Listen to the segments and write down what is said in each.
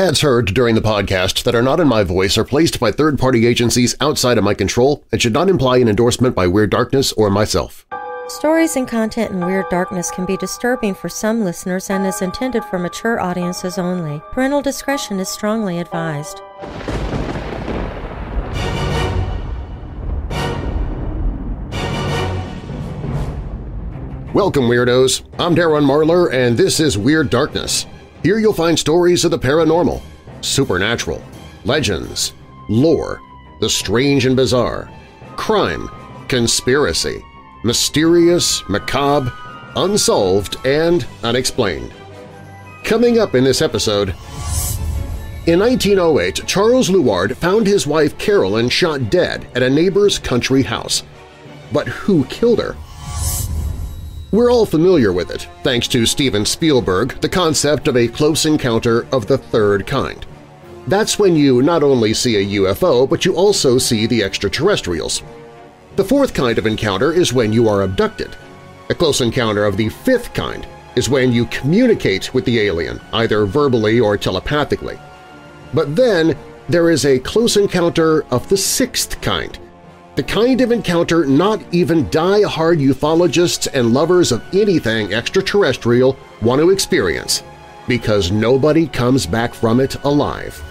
Ads heard during the podcast that are not in my voice are placed by third-party agencies outside of my control and should not imply an endorsement by Weird Darkness or myself. Stories and content in Weird Darkness can be disturbing for some listeners and is intended for mature audiences only. Parental discretion is strongly advised. Welcome, Weirdos! I'm Darren Marlar, and this is Weird Darkness. Here you'll find stories of the paranormal, supernatural, legends, lore, the strange and bizarre, crime, conspiracy, mysterious, macabre, unsolved, and unexplained. Coming up in this episode… In 1908, Charles Luard found his wife Carolyn shot dead at a neighbor's country house. But who killed her? We're all familiar with it, thanks to Steven Spielberg, the concept of a close encounter of the third kind. That's when you not only see a UFO, but you also see the extraterrestrials. The fourth kind of encounter is when you are abducted. A close encounter of the fifth kind is when you communicate with the alien, either verbally or telepathically. But then there is a close encounter of the sixth kind – the kind of encounter not even die-hard ufologists and lovers of anything extraterrestrial want to experience, because nobody comes back from it alive.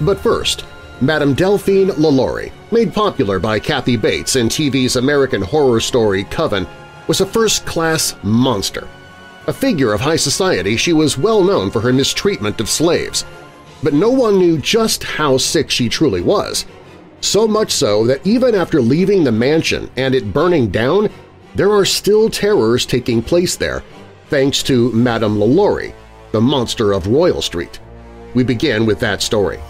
But first, Madame Delphine LaLaurie, made popular by Kathy Bates in TV's American horror story Coven, was a first-class monster. A figure of high society, she was well known for her mistreatment of slaves, but no one knew just how sick she truly was, so much so that even after leaving the mansion and it burning down, there are still terrors taking place there, thanks to Madame LaLaurie, the monster of Royal Street. We begin with that story.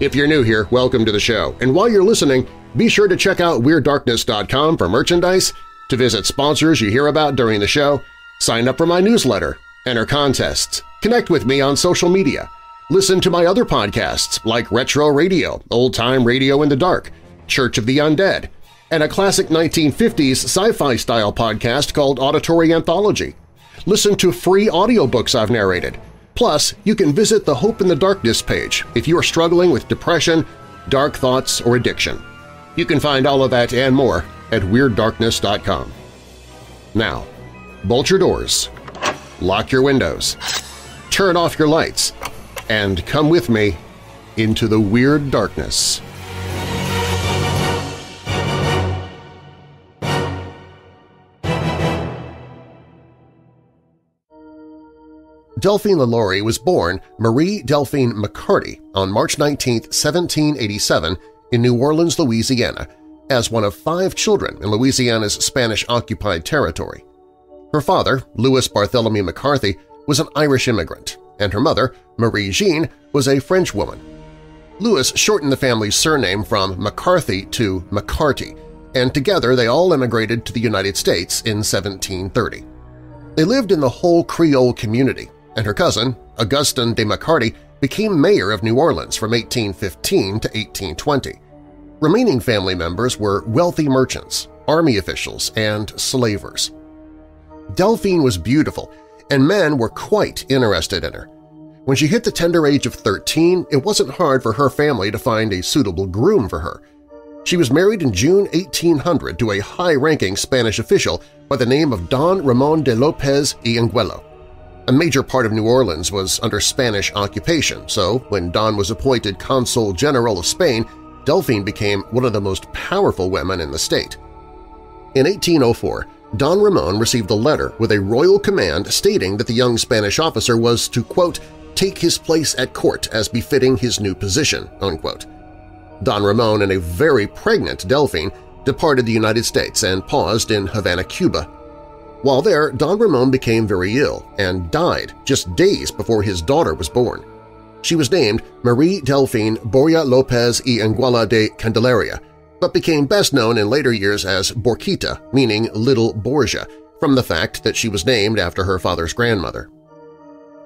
If you're new here, welcome to the show, and while you're listening, be sure to check out WeirdDarkness.com for merchandise, to visit sponsors you hear about during the show, sign up for my newsletter, enter contests, connect with me on social media, Listen to my other podcasts like Retro Radio, Old Time Radio in the Dark, Church of the Undead, and a classic 1950s sci-fi style podcast called Auditory Anthology. Listen to free audiobooks I've narrated. Plus, you can visit the Hope in the Darkness page if you are struggling with depression, dark thoughts, or addiction. You can find all of that and more at WeirdDarkness.com. Now, bolt your doors, lock your windows, turn off your lights, and come with me into the Weird Darkness. Delphine LaLaurie was born Marie Delphine McCarty on March 19, 1787 in New Orleans, Louisiana, as one of five children in Louisiana's Spanish-occupied territory. Her father, Louis Bartholomew McCarthy, was an Irish immigrant, and her mother, Marie Jean, was a French woman. Louis shortened the family's surname from McCarthy to McCarty, and together they all immigrated to the United States in 1730. They lived in the whole Creole community, and her cousin, Augustin de McCarty, became mayor of New Orleans from 1815 to 1820. Remaining family members were wealthy merchants, army officials, and slavers. Delphine was beautiful and men were quite interested in her. When she hit the tender age of 13, it wasn't hard for her family to find a suitable groom for her. She was married in June 1800 to a high-ranking Spanish official by the name of Don Ramon de Lopez y Angulo. A major part of New Orleans was under Spanish occupation, so when Don was appointed Consul General of Spain, Delphine became one of the most powerful women in the state. In 1804, Don Ramon received a letter with a royal command stating that the young Spanish officer was to, quote, take his place at court as befitting his new position, unquote. Don Ramon and a very pregnant Delphine departed the United States and paused in Havana, Cuba. While there, Don Ramon became very ill and died just days before his daughter was born. She was named Marie Delphine Borja Lopez y Anguilla de Candelaria, but became best known in later years as Borquita, meaning Little Borgia, from the fact that she was named after her father's grandmother.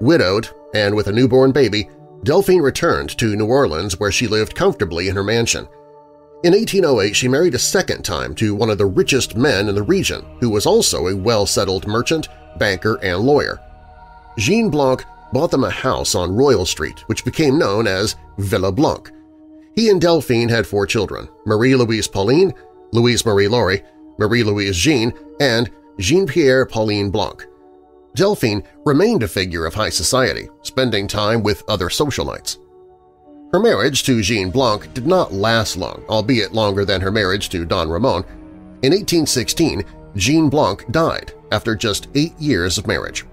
Widowed and with a newborn baby, Delphine returned to New Orleans where she lived comfortably in her mansion. In 1808, she married a second time to one of the richest men in the region who was also a well-settled merchant, banker, and lawyer. Jean Blanc bought them a house on Royal Street, which became known as Villa Blanc. He and Delphine had four children, Marie-Louise Pauline, Louise Marie Laurie, Marie-Louise Jean, and Jean-Pierre Pauline Blanc. Delphine remained a figure of high society, spending time with other socialites. Her marriage to Jean Blanc did not last long, albeit longer than her marriage to Don Ramon. In 1816, Jean Blanc died after just eight years of marriage.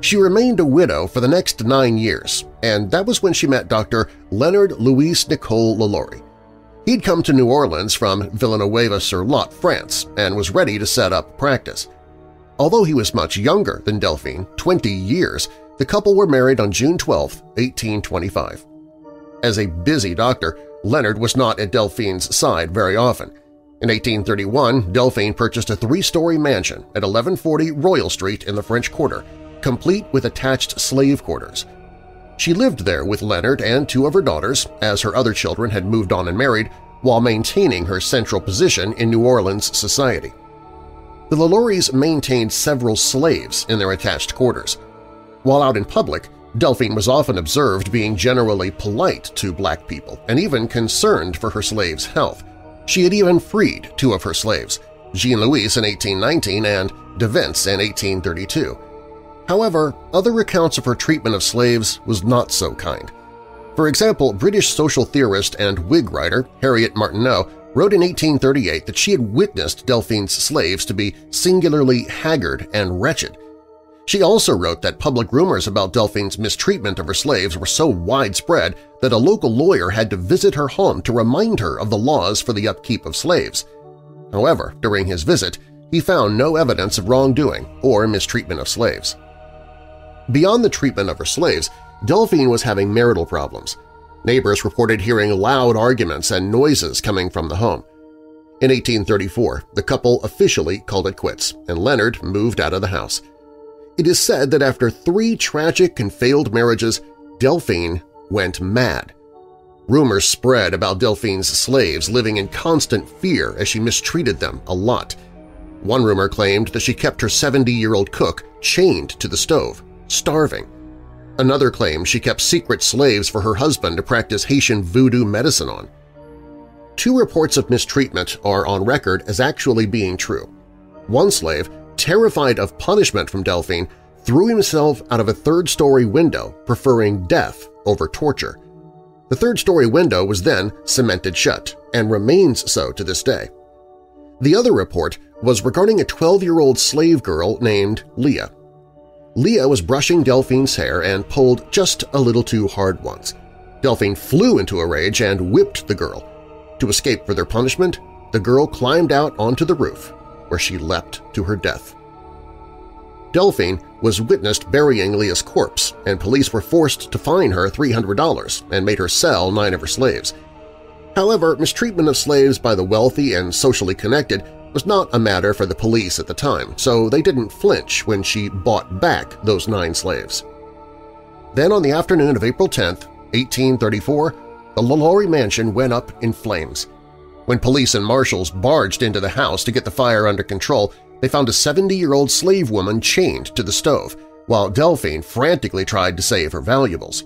She remained a widow for the next nine years, and that was when she met Dr. Leonard Louis Nicole Lalaurie. He'd come to New Orleans from Villeneuve-sur-Lot, France, and was ready to set up practice. Although he was much younger than Delphine, 20 years, the couple were married on June 12, 1825. As a busy doctor, Leonard was not at Delphine's side very often. In 1831, Delphine purchased a three-story mansion at 1140 Royal Street in the French Quarter, complete with attached slave quarters. She lived there with Leonard and two of her daughters, as her other children had moved on and married, while maintaining her central position in New Orleans society. The Lalauries maintained several slaves in their attached quarters. While out in public, Delphine was often observed being generally polite to black people and even concerned for her slaves' health. She had even freed two of her slaves, Jean-Louis in 1819 and De Vince in 1832, However, other accounts of her treatment of slaves was not so kind. For example, British social theorist and Whig writer Harriet Martineau wrote in 1838 that she had witnessed Delphine's slaves to be singularly haggard and wretched. She also wrote that public rumors about Delphine's mistreatment of her slaves were so widespread that a local lawyer had to visit her home to remind her of the laws for the upkeep of slaves. However, during his visit, he found no evidence of wrongdoing or mistreatment of slaves. Beyond the treatment of her slaves, Delphine was having marital problems. Neighbors reported hearing loud arguments and noises coming from the home. In 1834, the couple officially called it quits, and Leonard moved out of the house. It is said that after three tragic and failed marriages, Delphine went mad. Rumors spread about Delphine's slaves living in constant fear as she mistreated them a lot. One rumor claimed that she kept her 70-year-old cook chained to the stove starving. Another claims she kept secret slaves for her husband to practice Haitian voodoo medicine on. Two reports of mistreatment are on record as actually being true. One slave, terrified of punishment from Delphine, threw himself out of a third-story window, preferring death over torture. The third-story window was then cemented shut and remains so to this day. The other report was regarding a 12-year-old slave girl named Leah. Leah was brushing Delphine's hair and pulled just a little too hard once. Delphine flew into a rage and whipped the girl. To escape further punishment, the girl climbed out onto the roof, where she leapt to her death. Delphine was witnessed burying Leah's corpse, and police were forced to fine her $300 and made her sell nine of her slaves. However, mistreatment of slaves by the wealthy and socially connected was not a matter for the police at the time, so they didn't flinch when she bought back those nine slaves. Then on the afternoon of April 10, 1834, the Lalaurie mansion went up in flames. When police and marshals barged into the house to get the fire under control, they found a 70-year-old slave woman chained to the stove, while Delphine frantically tried to save her valuables.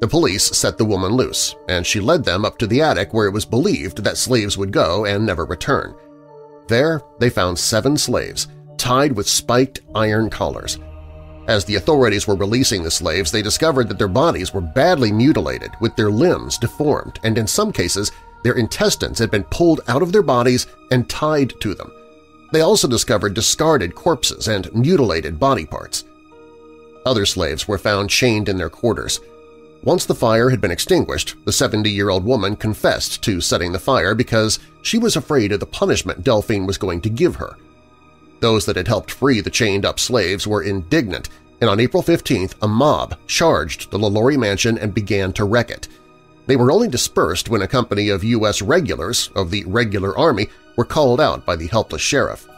The police set the woman loose, and she led them up to the attic where it was believed that slaves would go and never return. There they found seven slaves, tied with spiked iron collars. As the authorities were releasing the slaves, they discovered that their bodies were badly mutilated, with their limbs deformed, and in some cases their intestines had been pulled out of their bodies and tied to them. They also discovered discarded corpses and mutilated body parts. Other slaves were found chained in their quarters. Once the fire had been extinguished, the 70-year-old woman confessed to setting the fire because she was afraid of the punishment Delphine was going to give her. Those that had helped free the chained-up slaves were indignant, and on April 15th a mob charged the Lalaurie mansion and began to wreck it. They were only dispersed when a company of U.S. regulars of the Regular Army were called out by the helpless sheriff.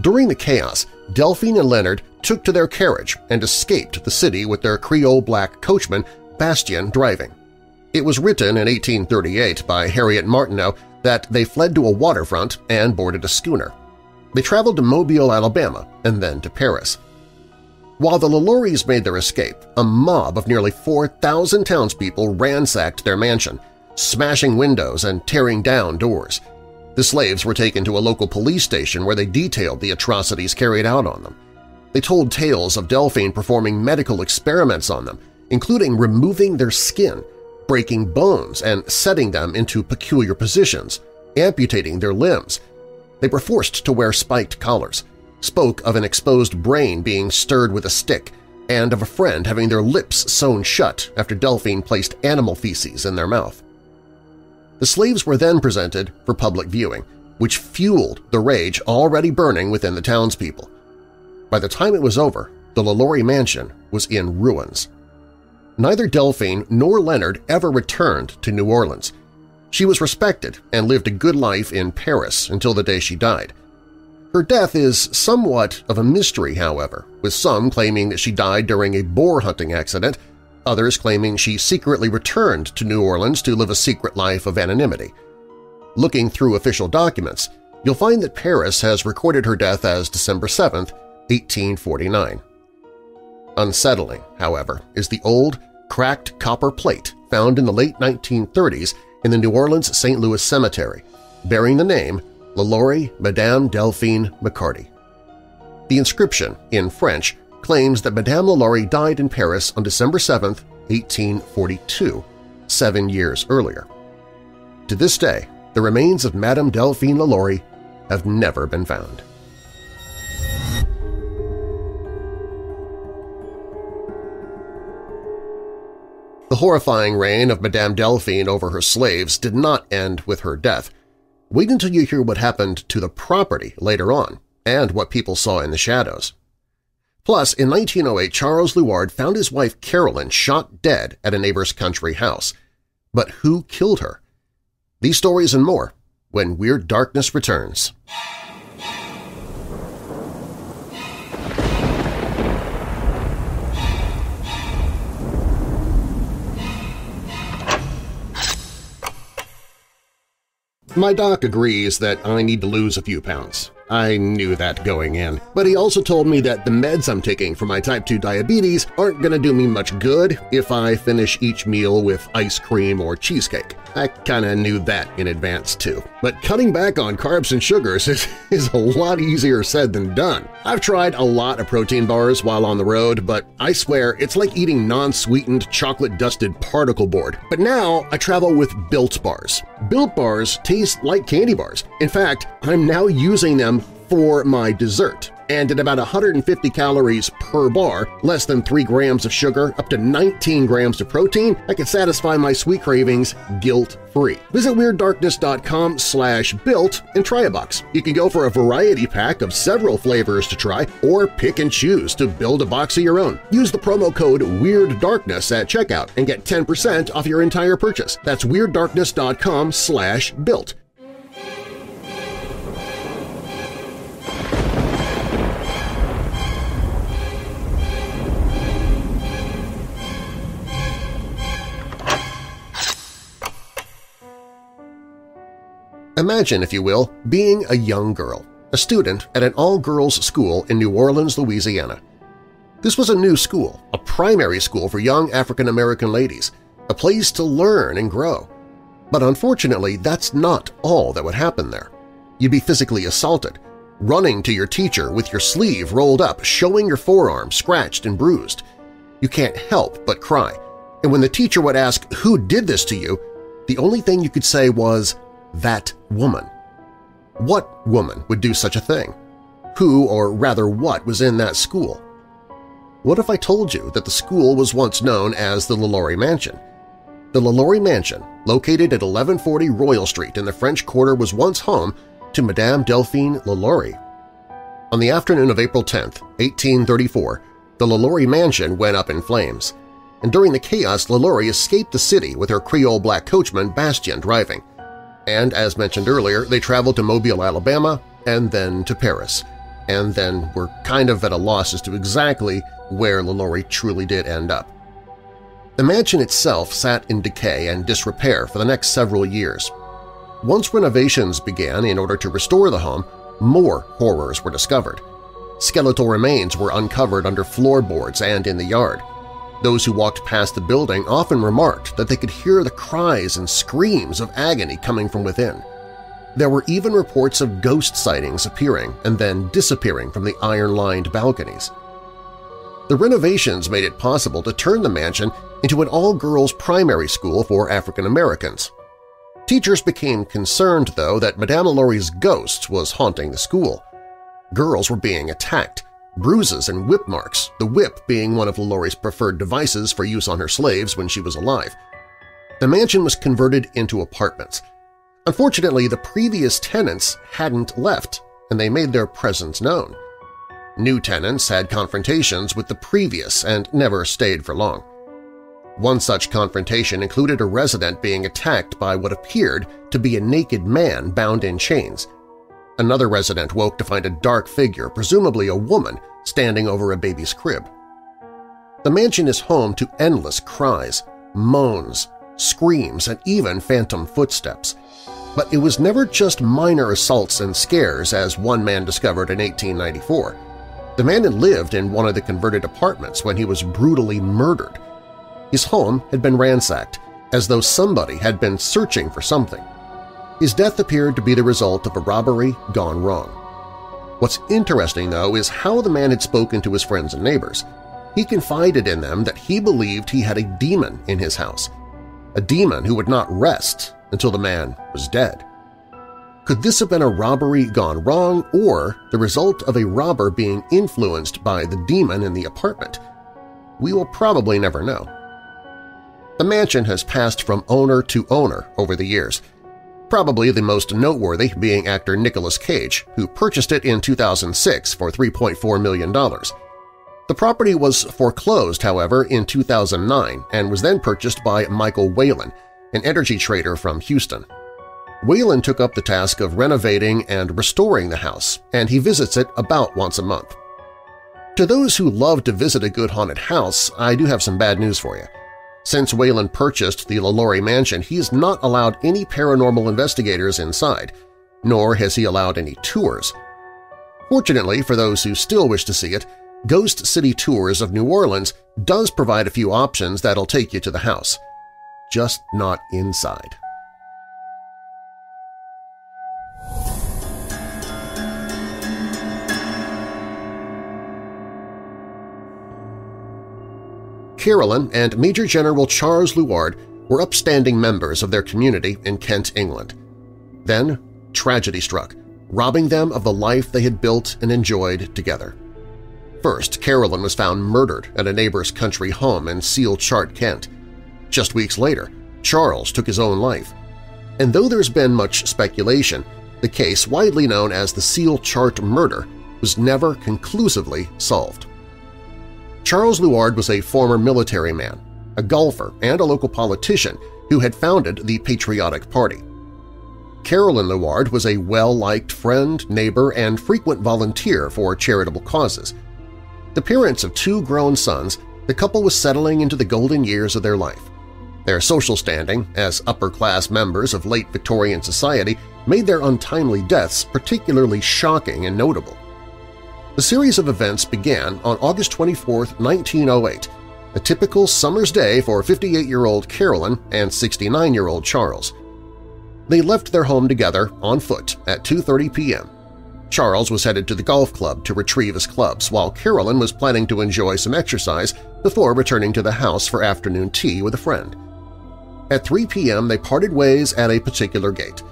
During the chaos, Delphine and Leonard took to their carriage and escaped the city with their Creole black coachman Bastien driving. It was written in 1838 by Harriet Martineau that they fled to a waterfront and boarded a schooner. They traveled to Mobile, Alabama, and then to Paris. While the LaLauries made their escape, a mob of nearly 4,000 townspeople ransacked their mansion, smashing windows and tearing down doors. The slaves were taken to a local police station where they detailed the atrocities carried out on them. They told tales of Delphine performing medical experiments on them, including removing their skin, breaking bones and setting them into peculiar positions, amputating their limbs. They were forced to wear spiked collars, spoke of an exposed brain being stirred with a stick, and of a friend having their lips sewn shut after Delphine placed animal feces in their mouth. The slaves were then presented for public viewing, which fueled the rage already burning within the townspeople. By the time it was over, the LaLaurie mansion was in ruins. Neither Delphine nor Leonard ever returned to New Orleans. She was respected and lived a good life in Paris until the day she died. Her death is somewhat of a mystery, however, with some claiming that she died during a boar hunting accident, others claiming she secretly returned to New Orleans to live a secret life of anonymity. Looking through official documents, you'll find that Paris has recorded her death as December 7, 1849. Unsettling, however, is the old, cracked copper plate found in the late 1930s in the New Orleans St. Louis Cemetery, bearing the name LaLaurie Madame Delphine McCarty. The inscription, in French, claims that Madame LaLaurie died in Paris on December 7, 1842, seven years earlier. To this day, the remains of Madame Delphine LaLaurie have never been found. The horrifying reign of Madame Delphine over her slaves did not end with her death. Wait until you hear what happened to the property later on and what people saw in the shadows. Plus, in 1908, Charles Luard found his wife Carolyn shot dead at a neighbor's country house. But who killed her? These stories and more when Weird Darkness returns. My doc agrees that I need to lose a few pounds. I knew that going in, but he also told me that the meds I'm taking for my type 2 diabetes aren't going to do me much good if I finish each meal with ice cream or cheesecake. I kinda knew that in advance too. But cutting back on carbs and sugars is, is a lot easier said than done. I've tried a lot of protein bars while on the road, but I swear it's like eating non-sweetened chocolate-dusted particle board. But now I travel with Built Bars. Built Bars taste like candy bars. In fact, I'm now using them for my dessert and at about 150 calories per bar, less than 3 grams of sugar, up to 19 grams of protein, I can satisfy my sweet cravings guilt-free. Visit WeirdDarkness.com slash built and try a box. You can go for a variety pack of several flavors to try or pick and choose to build a box of your own. Use the promo code WeirdDarkness at checkout and get 10% off your entire purchase. That's WeirdDarkness.com slash built. Imagine, if you will, being a young girl, a student at an all-girls school in New Orleans, Louisiana. This was a new school, a primary school for young African-American ladies, a place to learn and grow. But unfortunately, that's not all that would happen there. You'd be physically assaulted, running to your teacher with your sleeve rolled up, showing your forearm scratched and bruised. You can't help but cry, and when the teacher would ask who did this to you, the only thing you could say was, that woman. What woman would do such a thing? Who, or rather what, was in that school? What if I told you that the school was once known as the LaLaurie Mansion? The LaLaurie Mansion, located at 1140 Royal Street in the French Quarter was once home to Madame Delphine LaLaurie. On the afternoon of April 10, 1834, the LaLaurie Mansion went up in flames, and during the chaos LaLaurie escaped the city with her Creole black coachman Bastien driving and as mentioned earlier, they traveled to Mobile, Alabama, and then to Paris, and then were kind of at a loss as to exactly where LaLaurie truly did end up. The mansion itself sat in decay and disrepair for the next several years. Once renovations began in order to restore the home, more horrors were discovered. Skeletal remains were uncovered under floorboards and in the yard. Those who walked past the building often remarked that they could hear the cries and screams of agony coming from within. There were even reports of ghost sightings appearing and then disappearing from the iron-lined balconies. The renovations made it possible to turn the mansion into an all-girls primary school for African Americans. Teachers became concerned, though, that Madame LaLaurie's ghost was haunting the school. Girls were being attacked, bruises and whip marks, the whip being one of LaLaurie's preferred devices for use on her slaves when she was alive. The mansion was converted into apartments. Unfortunately, the previous tenants hadn't left, and they made their presence known. New tenants had confrontations with the previous and never stayed for long. One such confrontation included a resident being attacked by what appeared to be a naked man bound in chains. Another resident woke to find a dark figure, presumably a woman, standing over a baby's crib. The mansion is home to endless cries, moans, screams, and even phantom footsteps. But it was never just minor assaults and scares, as one man discovered in 1894. The man had lived in one of the converted apartments when he was brutally murdered, his home had been ransacked, as though somebody had been searching for something. His death appeared to be the result of a robbery gone wrong. What's interesting, though, is how the man had spoken to his friends and neighbors. He confided in them that he believed he had a demon in his house, a demon who would not rest until the man was dead. Could this have been a robbery gone wrong or the result of a robber being influenced by the demon in the apartment? We will probably never know. The mansion has passed from owner to owner over the years, probably the most noteworthy being actor Nicolas Cage, who purchased it in 2006 for $3.4 million. The property was foreclosed, however, in 2009 and was then purchased by Michael Whalen, an energy trader from Houston. Whalen took up the task of renovating and restoring the house, and he visits it about once a month. To those who love to visit a good haunted house, I do have some bad news for you. Since Whalen purchased the LaLaurie mansion, he has not allowed any paranormal investigators inside, nor has he allowed any tours. Fortunately, for those who still wish to see it, Ghost City Tours of New Orleans does provide a few options that'll take you to the house. Just not inside. Carolyn and Major General Charles Luard were upstanding members of their community in Kent, England. Then tragedy struck, robbing them of the life they had built and enjoyed together. First, Carolyn was found murdered at a neighbor's country home in Seal Chart, Kent. Just weeks later, Charles took his own life. And though there's been much speculation, the case, widely known as the Seal Chart murder, was never conclusively solved. Charles Luard was a former military man, a golfer, and a local politician who had founded the Patriotic Party. Carolyn Luard was a well-liked friend, neighbor, and frequent volunteer for charitable causes. The parents of two grown sons, the couple was settling into the golden years of their life. Their social standing as upper-class members of late Victorian society made their untimely deaths particularly shocking and notable. The series of events began on August 24, 1908, a typical summer's day for 58-year-old Carolyn and 69-year-old Charles. They left their home together on foot at 2.30 p.m. Charles was headed to the golf club to retrieve his clubs, while Carolyn was planning to enjoy some exercise before returning to the house for afternoon tea with a friend. At 3 p.m. they parted ways at a particular gate.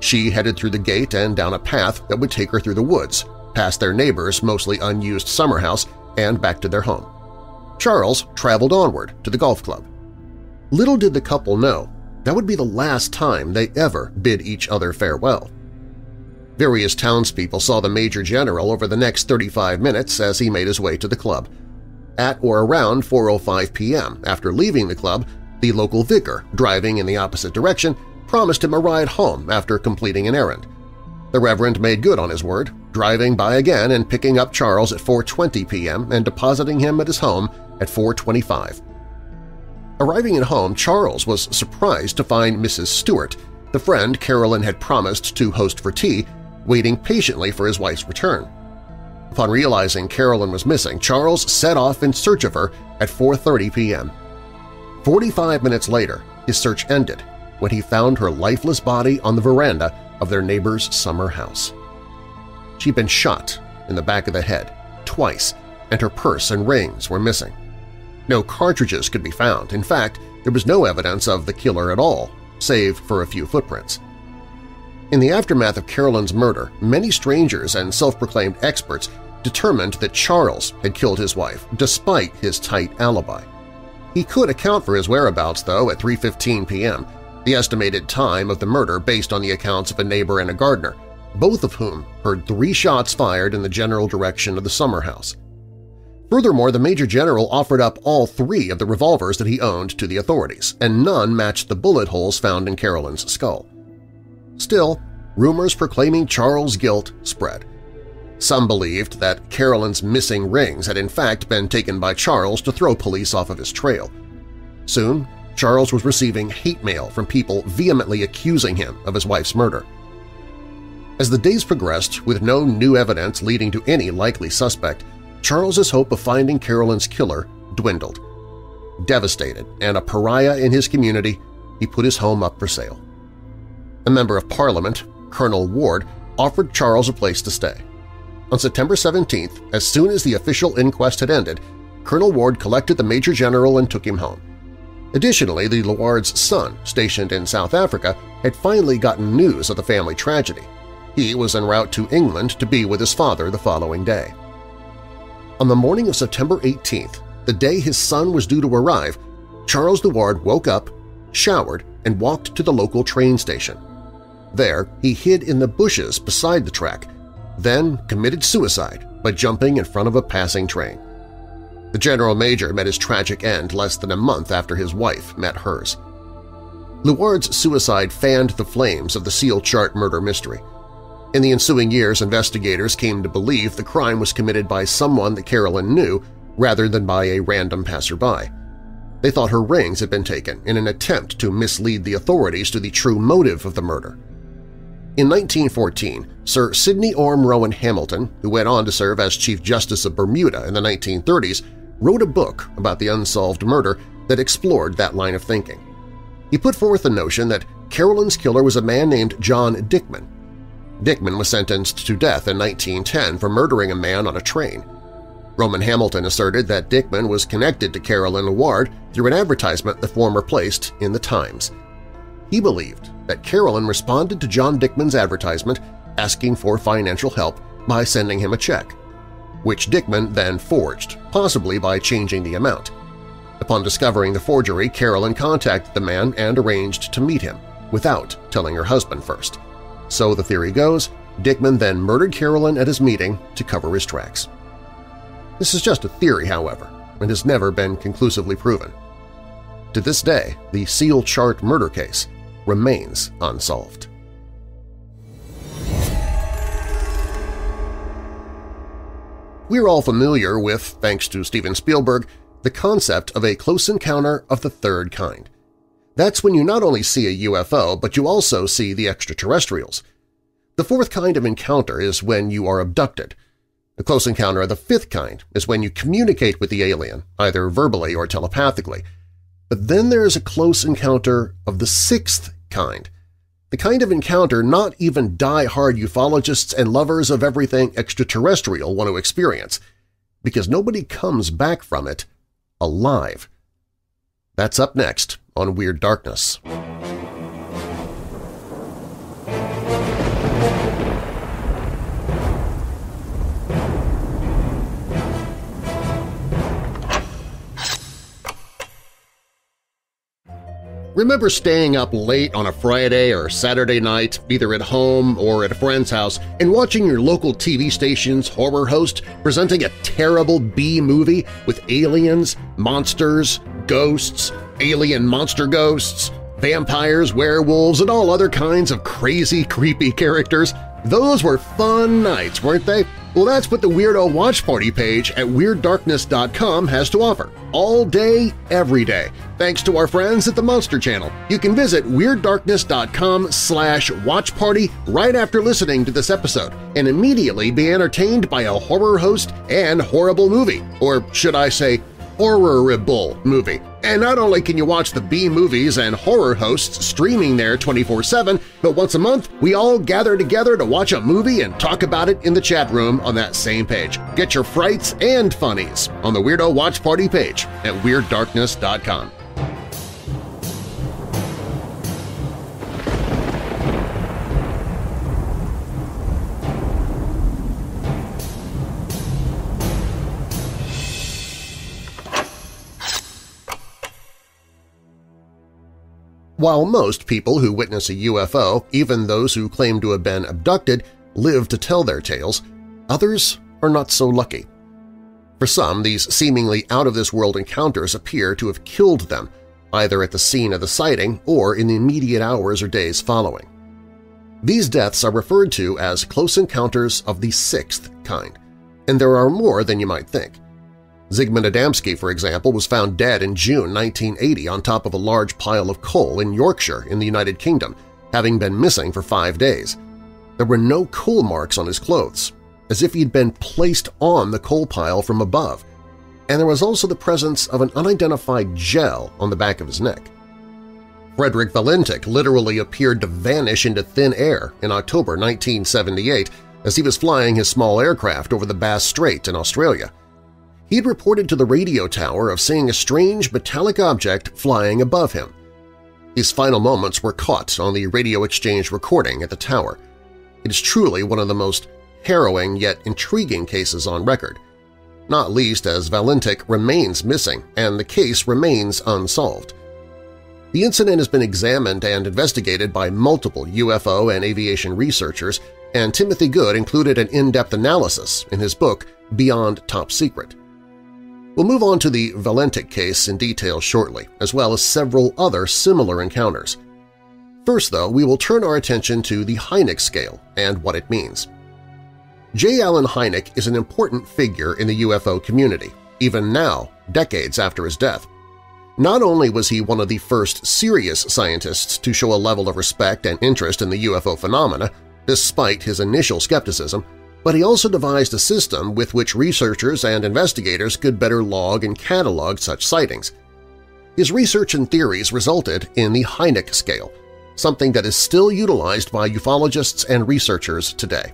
She headed through the gate and down a path that would take her through the woods, past their neighbor's mostly unused summer house and back to their home. Charles traveled onward to the golf club. Little did the couple know that would be the last time they ever bid each other farewell. Various townspeople saw the Major General over the next 35 minutes as he made his way to the club. At or around 4.05 p.m., after leaving the club, the local vicar, driving in the opposite direction, promised him a ride home after completing an errand. The Reverend made good on his word, driving by again and picking up Charles at 4.20 p.m. and depositing him at his home at 4.25. Arriving at home, Charles was surprised to find Mrs. Stewart, the friend Carolyn had promised to host for tea, waiting patiently for his wife's return. Upon realizing Carolyn was missing, Charles set off in search of her at 4.30 p.m. Forty-five minutes later, his search ended when he found her lifeless body on the veranda of their neighbor's summer house. She'd been shot in the back of the head twice, and her purse and rings were missing. No cartridges could be found. In fact, there was no evidence of the killer at all, save for a few footprints. In the aftermath of Carolyn's murder, many strangers and self-proclaimed experts determined that Charles had killed his wife, despite his tight alibi. He could account for his whereabouts, though, at 3.15 p.m., the estimated time of the murder based on the accounts of a neighbor and a gardener, both of whom heard three shots fired in the general direction of the summer house. Furthermore, the Major General offered up all three of the revolvers that he owned to the authorities, and none matched the bullet holes found in Carolyn's skull. Still, rumors proclaiming Charles' guilt spread. Some believed that Carolyn's missing rings had in fact been taken by Charles to throw police off of his trail. Soon, Charles was receiving hate mail from people vehemently accusing him of his wife's murder. As the days progressed, with no new evidence leading to any likely suspect, Charles's hope of finding Carolyn's killer dwindled. Devastated and a pariah in his community, he put his home up for sale. A member of Parliament, Colonel Ward, offered Charles a place to stay. On September 17th, as soon as the official inquest had ended, Colonel Ward collected the Major General and took him home. Additionally, the Luard's son, stationed in South Africa, had finally gotten news of the family tragedy. He was en route to England to be with his father the following day. On the morning of September 18th, the day his son was due to arrive, Charles Laward woke up, showered, and walked to the local train station. There, he hid in the bushes beside the track then committed suicide by jumping in front of a passing train. The General Major met his tragic end less than a month after his wife met hers. Luard's suicide fanned the flames of the Seal Chart murder mystery. In the ensuing years, investigators came to believe the crime was committed by someone that Carolyn knew rather than by a random passerby. They thought her rings had been taken in an attempt to mislead the authorities to the true motive of the murder. In 1914, Sir Sidney Orme Rowan Hamilton, who went on to serve as Chief Justice of Bermuda in the 1930s, wrote a book about the unsolved murder that explored that line of thinking. He put forth the notion that Carolyn's killer was a man named John Dickman. Dickman was sentenced to death in 1910 for murdering a man on a train. Rowan Hamilton asserted that Dickman was connected to Carolyn Luard through an advertisement the former placed in the Times. He believed that Carolyn responded to John Dickman's advertisement asking for financial help by sending him a check, which Dickman then forged, possibly by changing the amount. Upon discovering the forgery, Carolyn contacted the man and arranged to meet him, without telling her husband first. So the theory goes, Dickman then murdered Carolyn at his meeting to cover his tracks. This is just a theory, however, and has never been conclusively proven. To this day, the Seal Chart murder case remains unsolved. We're all familiar with, thanks to Steven Spielberg, the concept of a close encounter of the third kind. That's when you not only see a UFO, but you also see the extraterrestrials. The fourth kind of encounter is when you are abducted. A close encounter of the fifth kind is when you communicate with the alien, either verbally or telepathically. But then there is a close encounter of the sixth kind. The kind of encounter not even die-hard ufologists and lovers of everything extraterrestrial want to experience, because nobody comes back from it alive. That's up next on Weird Darkness. Remember staying up late on a Friday or Saturday night, either at home or at a friend's house, and watching your local TV station's horror host presenting a terrible B-movie with aliens, monsters, ghosts, alien monster ghosts, vampires, werewolves, and all other kinds of crazy, creepy characters? Those were fun nights, weren't they? Well, that's what the Weirdo Watch Party page at WeirdDarkness.com has to offer, all day, every day, thanks to our friends at the Monster Channel. You can visit WeirdDarkness.com slash watchparty right after listening to this episode and immediately be entertained by a horror host and horrible movie, or should I say horrible movie. And not only can you watch the B-movies and horror hosts streaming there 24-7, but once a month we all gather together to watch a movie and talk about it in the chat room on that same page. Get your frights and funnies on the Weirdo Watch Party page at WeirdDarkness.com. While most people who witness a UFO, even those who claim to have been abducted, live to tell their tales, others are not so lucky. For some, these seemingly out-of-this-world encounters appear to have killed them, either at the scene of the sighting or in the immediate hours or days following. These deaths are referred to as close encounters of the sixth kind, and there are more than you might think. Zygmunt Adamski, for example, was found dead in June 1980 on top of a large pile of coal in Yorkshire in the United Kingdom, having been missing for five days. There were no coal marks on his clothes, as if he'd been placed on the coal pile from above, and there was also the presence of an unidentified gel on the back of his neck. Frederick Valentich literally appeared to vanish into thin air in October 1978 as he was flying his small aircraft over the Bass Strait in Australia. He had reported to the radio tower of seeing a strange metallic object flying above him. His final moments were caught on the radio exchange recording at the tower. It is truly one of the most harrowing yet intriguing cases on record, not least as Valentich remains missing and the case remains unsolved. The incident has been examined and investigated by multiple UFO and aviation researchers, and Timothy Good included an in-depth analysis in his book Beyond Top Secret. We'll move on to the Valentich case in detail shortly, as well as several other similar encounters. First, though, we will turn our attention to the Hynek scale and what it means. J. Allen Hynek is an important figure in the UFO community, even now, decades after his death. Not only was he one of the first serious scientists to show a level of respect and interest in the UFO phenomena, despite his initial skepticism, but he also devised a system with which researchers and investigators could better log and catalog such sightings. His research and theories resulted in the Hynek scale, something that is still utilized by ufologists and researchers today.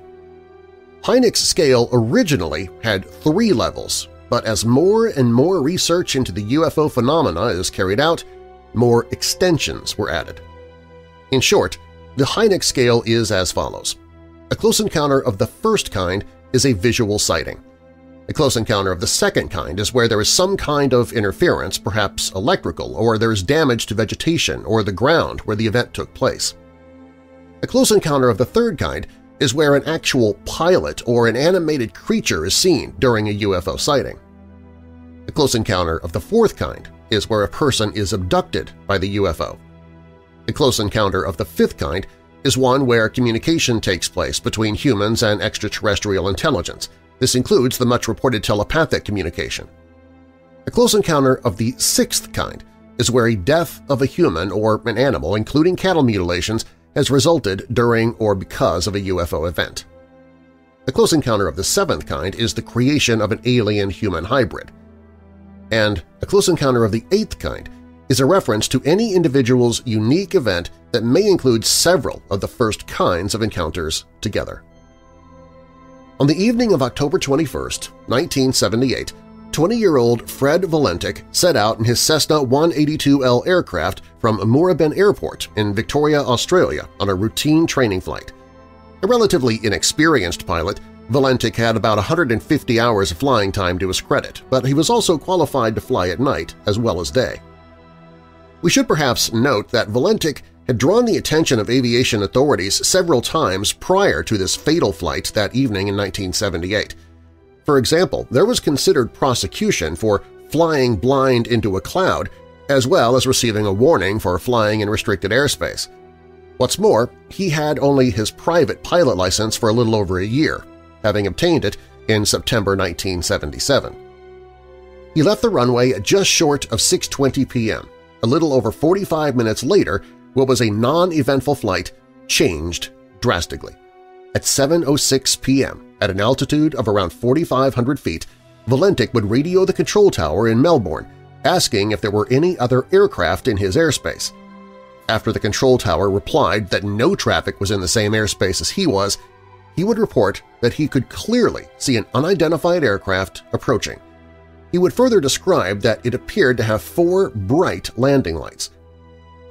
Hynek's scale originally had three levels, but as more and more research into the UFO phenomena is carried out, more extensions were added. In short, the Hynek scale is as follows. A close encounter of the first kind is a visual sighting. A close encounter of the second kind is where there is some kind of interference, perhaps electrical, or there is damage to vegetation or the ground where the event took place. A close encounter of the third kind is where an actual pilot or an animated creature is seen during a UFO sighting. A close encounter of the fourth kind is where a person is abducted by the UFO. A close encounter of the fifth kind is one where communication takes place between humans and extraterrestrial intelligence. This includes the much-reported telepathic communication. A close encounter of the sixth kind is where a death of a human or an animal, including cattle mutilations, has resulted during or because of a UFO event. A close encounter of the seventh kind is the creation of an alien-human hybrid. And a close encounter of the eighth kind is a reference to any individual's unique event that may include several of the first kinds of encounters together. On the evening of October 21, 1978, 20-year-old Fred Valentich set out in his Cessna 182L aircraft from Moorabbin Airport in Victoria, Australia on a routine training flight. A relatively inexperienced pilot, Valentich had about 150 hours of flying time to his credit, but he was also qualified to fly at night as well as day. We should perhaps note that Valentich had drawn the attention of aviation authorities several times prior to this fatal flight that evening in 1978. For example, there was considered prosecution for flying blind into a cloud as well as receiving a warning for flying in restricted airspace. What's more, he had only his private pilot license for a little over a year, having obtained it in September 1977. He left the runway just short of 6.20 p.m. A little over 45 minutes later, what was a non-eventful flight changed drastically. At 7.06 p.m., at an altitude of around 4,500 feet, Valentich would radio the control tower in Melbourne, asking if there were any other aircraft in his airspace. After the control tower replied that no traffic was in the same airspace as he was, he would report that he could clearly see an unidentified aircraft approaching. He would further describe that it appeared to have four bright landing lights.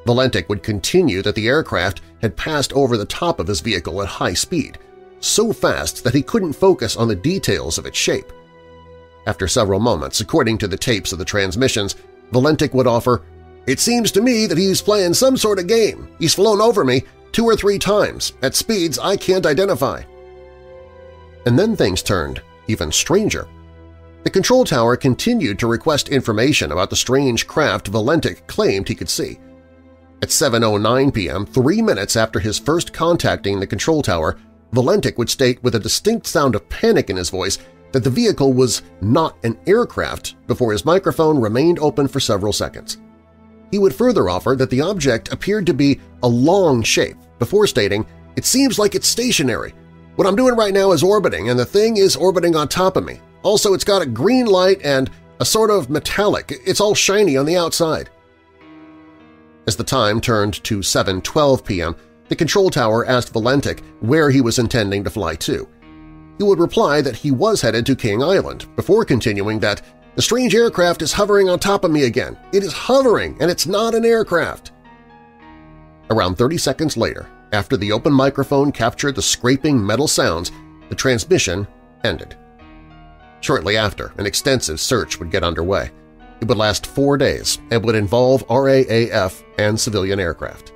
Valentich would continue that the aircraft had passed over the top of his vehicle at high speed, so fast that he couldn't focus on the details of its shape. After several moments, according to the tapes of the transmissions, Valentich would offer, "'It seems to me that he's playing some sort of game. He's flown over me two or three times, at speeds I can't identify.' And then things turned even stranger. The control tower continued to request information about the strange craft Valentich claimed he could see. At 7.09 p.m., three minutes after his first contacting the control tower, Valentich would state with a distinct sound of panic in his voice that the vehicle was not an aircraft before his microphone remained open for several seconds. He would further offer that the object appeared to be a long shape before stating, it seems like it's stationary. What I'm doing right now is orbiting, and the thing is orbiting on top of me. Also, it's got a green light and a sort of metallic. It's all shiny on the outside. As the time turned to 7.12 p.m., the control tower asked Valentich where he was intending to fly to. He would reply that he was headed to King Island, before continuing that the strange aircraft is hovering on top of me again. It is hovering, and it's not an aircraft. Around 30 seconds later, after the open microphone captured the scraping metal sounds, the transmission ended. Shortly after, an extensive search would get underway. It would last four days and would involve RAAF and civilian aircraft.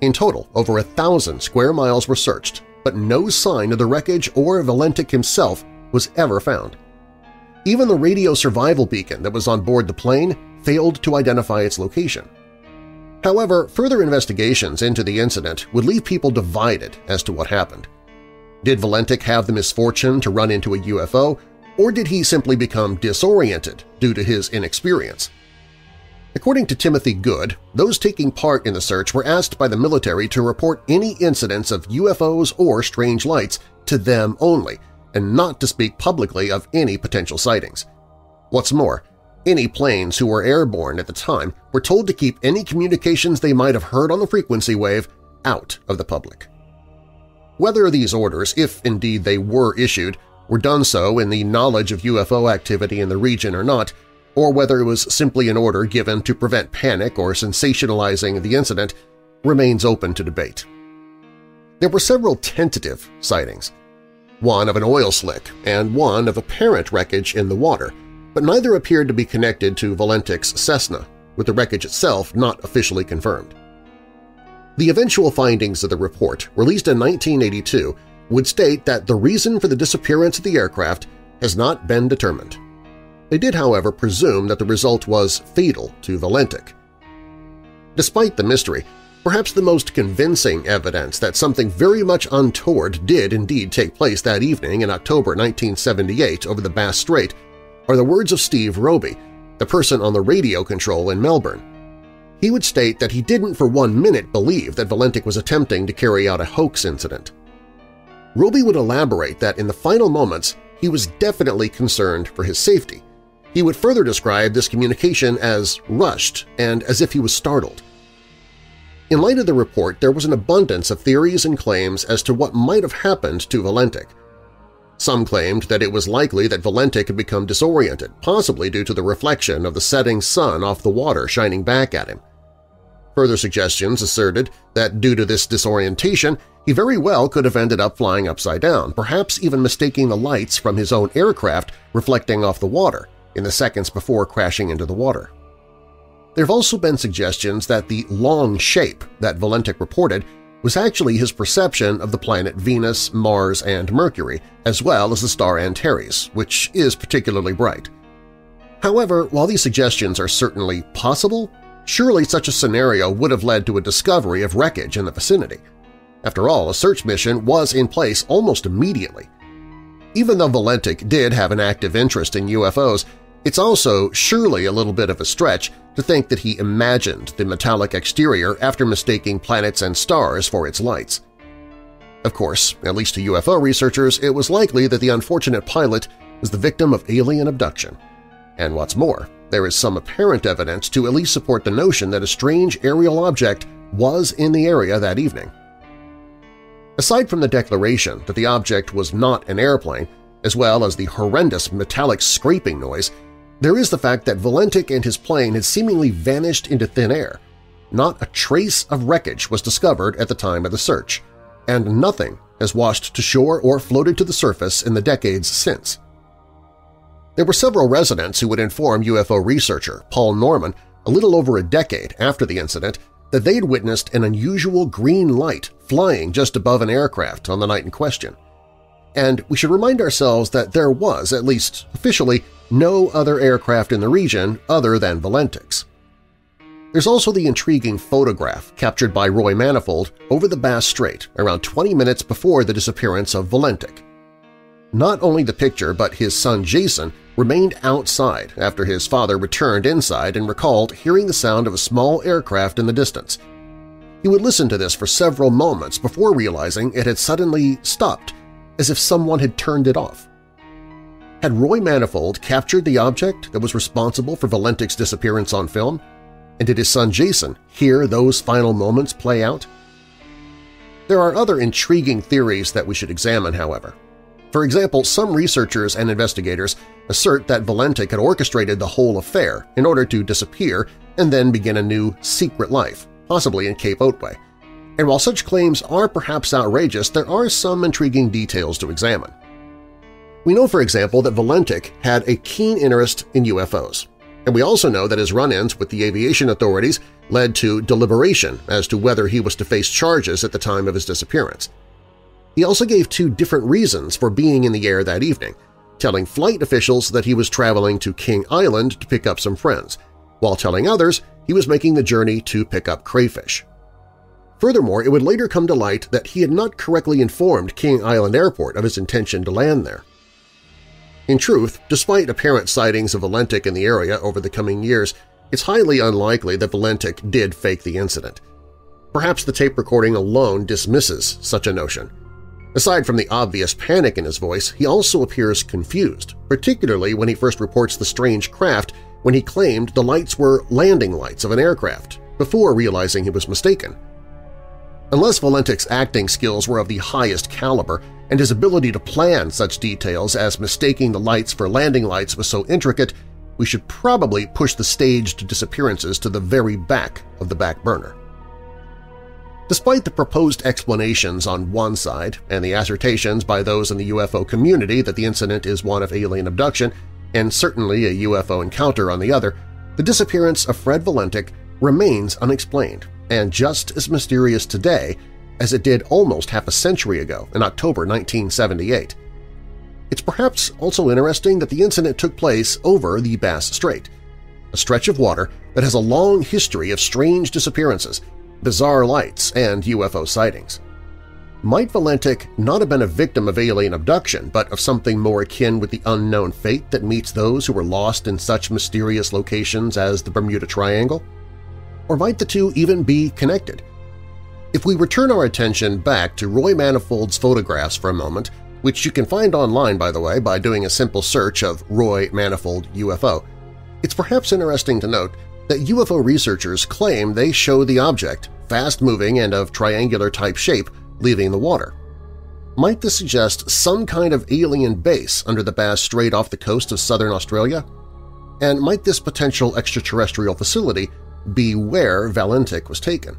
In total, over a thousand square miles were searched, but no sign of the wreckage or Valentich himself was ever found. Even the radio survival beacon that was on board the plane failed to identify its location. However, further investigations into the incident would leave people divided as to what happened. Did Valentich have the misfortune to run into a UFO, or did he simply become disoriented due to his inexperience? According to Timothy Good, those taking part in the search were asked by the military to report any incidents of UFOs or strange lights to them only, and not to speak publicly of any potential sightings. What's more, any planes who were airborne at the time were told to keep any communications they might have heard on the frequency wave out of the public. Whether these orders, if indeed they were issued, were done so in the knowledge of UFO activity in the region or not, or whether it was simply an order given to prevent panic or sensationalizing the incident, remains open to debate. There were several tentative sightings, one of an oil slick and one of apparent wreckage in the water, but neither appeared to be connected to Valentich's Cessna, with the wreckage itself not officially confirmed. The eventual findings of the report, released in 1982, would state that the reason for the disappearance of the aircraft has not been determined. They did, however, presume that the result was fatal to Valentich. Despite the mystery, perhaps the most convincing evidence that something very much untoward did indeed take place that evening in October 1978 over the Bass Strait are the words of Steve Robey, the person on the radio control in Melbourne. He would state that he didn't for one minute believe that Valentich was attempting to carry out a hoax incident. Robey would elaborate that in the final moments he was definitely concerned for his safety. He would further describe this communication as rushed and as if he was startled. In light of the report, there was an abundance of theories and claims as to what might have happened to Valentich. Some claimed that it was likely that Valentich had become disoriented, possibly due to the reflection of the setting sun off the water shining back at him. Further suggestions asserted that due to this disorientation, he very well could have ended up flying upside down, perhaps even mistaking the lights from his own aircraft reflecting off the water in the seconds before crashing into the water. There have also been suggestions that the long shape that Valentich reported was actually his perception of the planet Venus, Mars, and Mercury, as well as the star Antares, which is particularly bright. However, while these suggestions are certainly possible, Surely such a scenario would have led to a discovery of wreckage in the vicinity. After all, a search mission was in place almost immediately. Even though Valentich did have an active interest in UFOs, it's also surely a little bit of a stretch to think that he imagined the metallic exterior after mistaking planets and stars for its lights. Of course, at least to UFO researchers, it was likely that the unfortunate pilot was the victim of alien abduction. And what's more, there is some apparent evidence to at least support the notion that a strange aerial object was in the area that evening. Aside from the declaration that the object was not an airplane, as well as the horrendous metallic scraping noise, there is the fact that Valentich and his plane had seemingly vanished into thin air. Not a trace of wreckage was discovered at the time of the search, and nothing has washed to shore or floated to the surface in the decades since. There were several residents who would inform UFO researcher Paul Norman a little over a decade after the incident that they'd witnessed an unusual green light flying just above an aircraft on the night in question. And we should remind ourselves that there was, at least officially, no other aircraft in the region other than Valentich's. There's also the intriguing photograph captured by Roy Manifold over the Bass Strait around 20 minutes before the disappearance of Valentich. Not only the picture but his son Jason remained outside after his father returned inside and recalled hearing the sound of a small aircraft in the distance. He would listen to this for several moments before realizing it had suddenly stopped, as if someone had turned it off. Had Roy Manifold captured the object that was responsible for Valentich's disappearance on film? And did his son Jason hear those final moments play out? There are other intriguing theories that we should examine, however. For example, some researchers and investigators assert that Valentich had orchestrated the whole affair in order to disappear and then begin a new secret life, possibly in Cape Otway. And while such claims are perhaps outrageous, there are some intriguing details to examine. We know, for example, that Valentich had a keen interest in UFOs, and we also know that his run-ins with the aviation authorities led to deliberation as to whether he was to face charges at the time of his disappearance. He also gave two different reasons for being in the air that evening, telling flight officials that he was traveling to King Island to pick up some friends, while telling others he was making the journey to pick up crayfish. Furthermore, it would later come to light that he had not correctly informed King Island Airport of his intention to land there. In truth, despite apparent sightings of Valentich in the area over the coming years, it's highly unlikely that Valentich did fake the incident. Perhaps the tape recording alone dismisses such a notion. Aside from the obvious panic in his voice, he also appears confused, particularly when he first reports the strange craft when he claimed the lights were landing lights of an aircraft, before realizing he was mistaken. Unless Valentich's acting skills were of the highest caliber and his ability to plan such details as mistaking the lights for landing lights was so intricate, we should probably push the staged disappearances to the very back of the back burner. Despite the proposed explanations on one side and the assertions by those in the UFO community that the incident is one of alien abduction and certainly a UFO encounter on the other, the disappearance of Fred Valentich remains unexplained and just as mysterious today as it did almost half a century ago in October 1978. It's perhaps also interesting that the incident took place over the Bass Strait, a stretch of water that has a long history of strange disappearances bizarre lights, and UFO sightings. Might Valentich not have been a victim of alien abduction, but of something more akin with the unknown fate that meets those who are lost in such mysterious locations as the Bermuda Triangle? Or might the two even be connected? If we return our attention back to Roy Manifold's photographs for a moment, which you can find online, by the way, by doing a simple search of Roy Manifold UFO, it's perhaps interesting to note that UFO researchers claim they show the object, fast-moving and of triangular-type shape, leaving the water. Might this suggest some kind of alien base under the Bass Strait off the coast of southern Australia? And might this potential extraterrestrial facility be where Valentich was taken?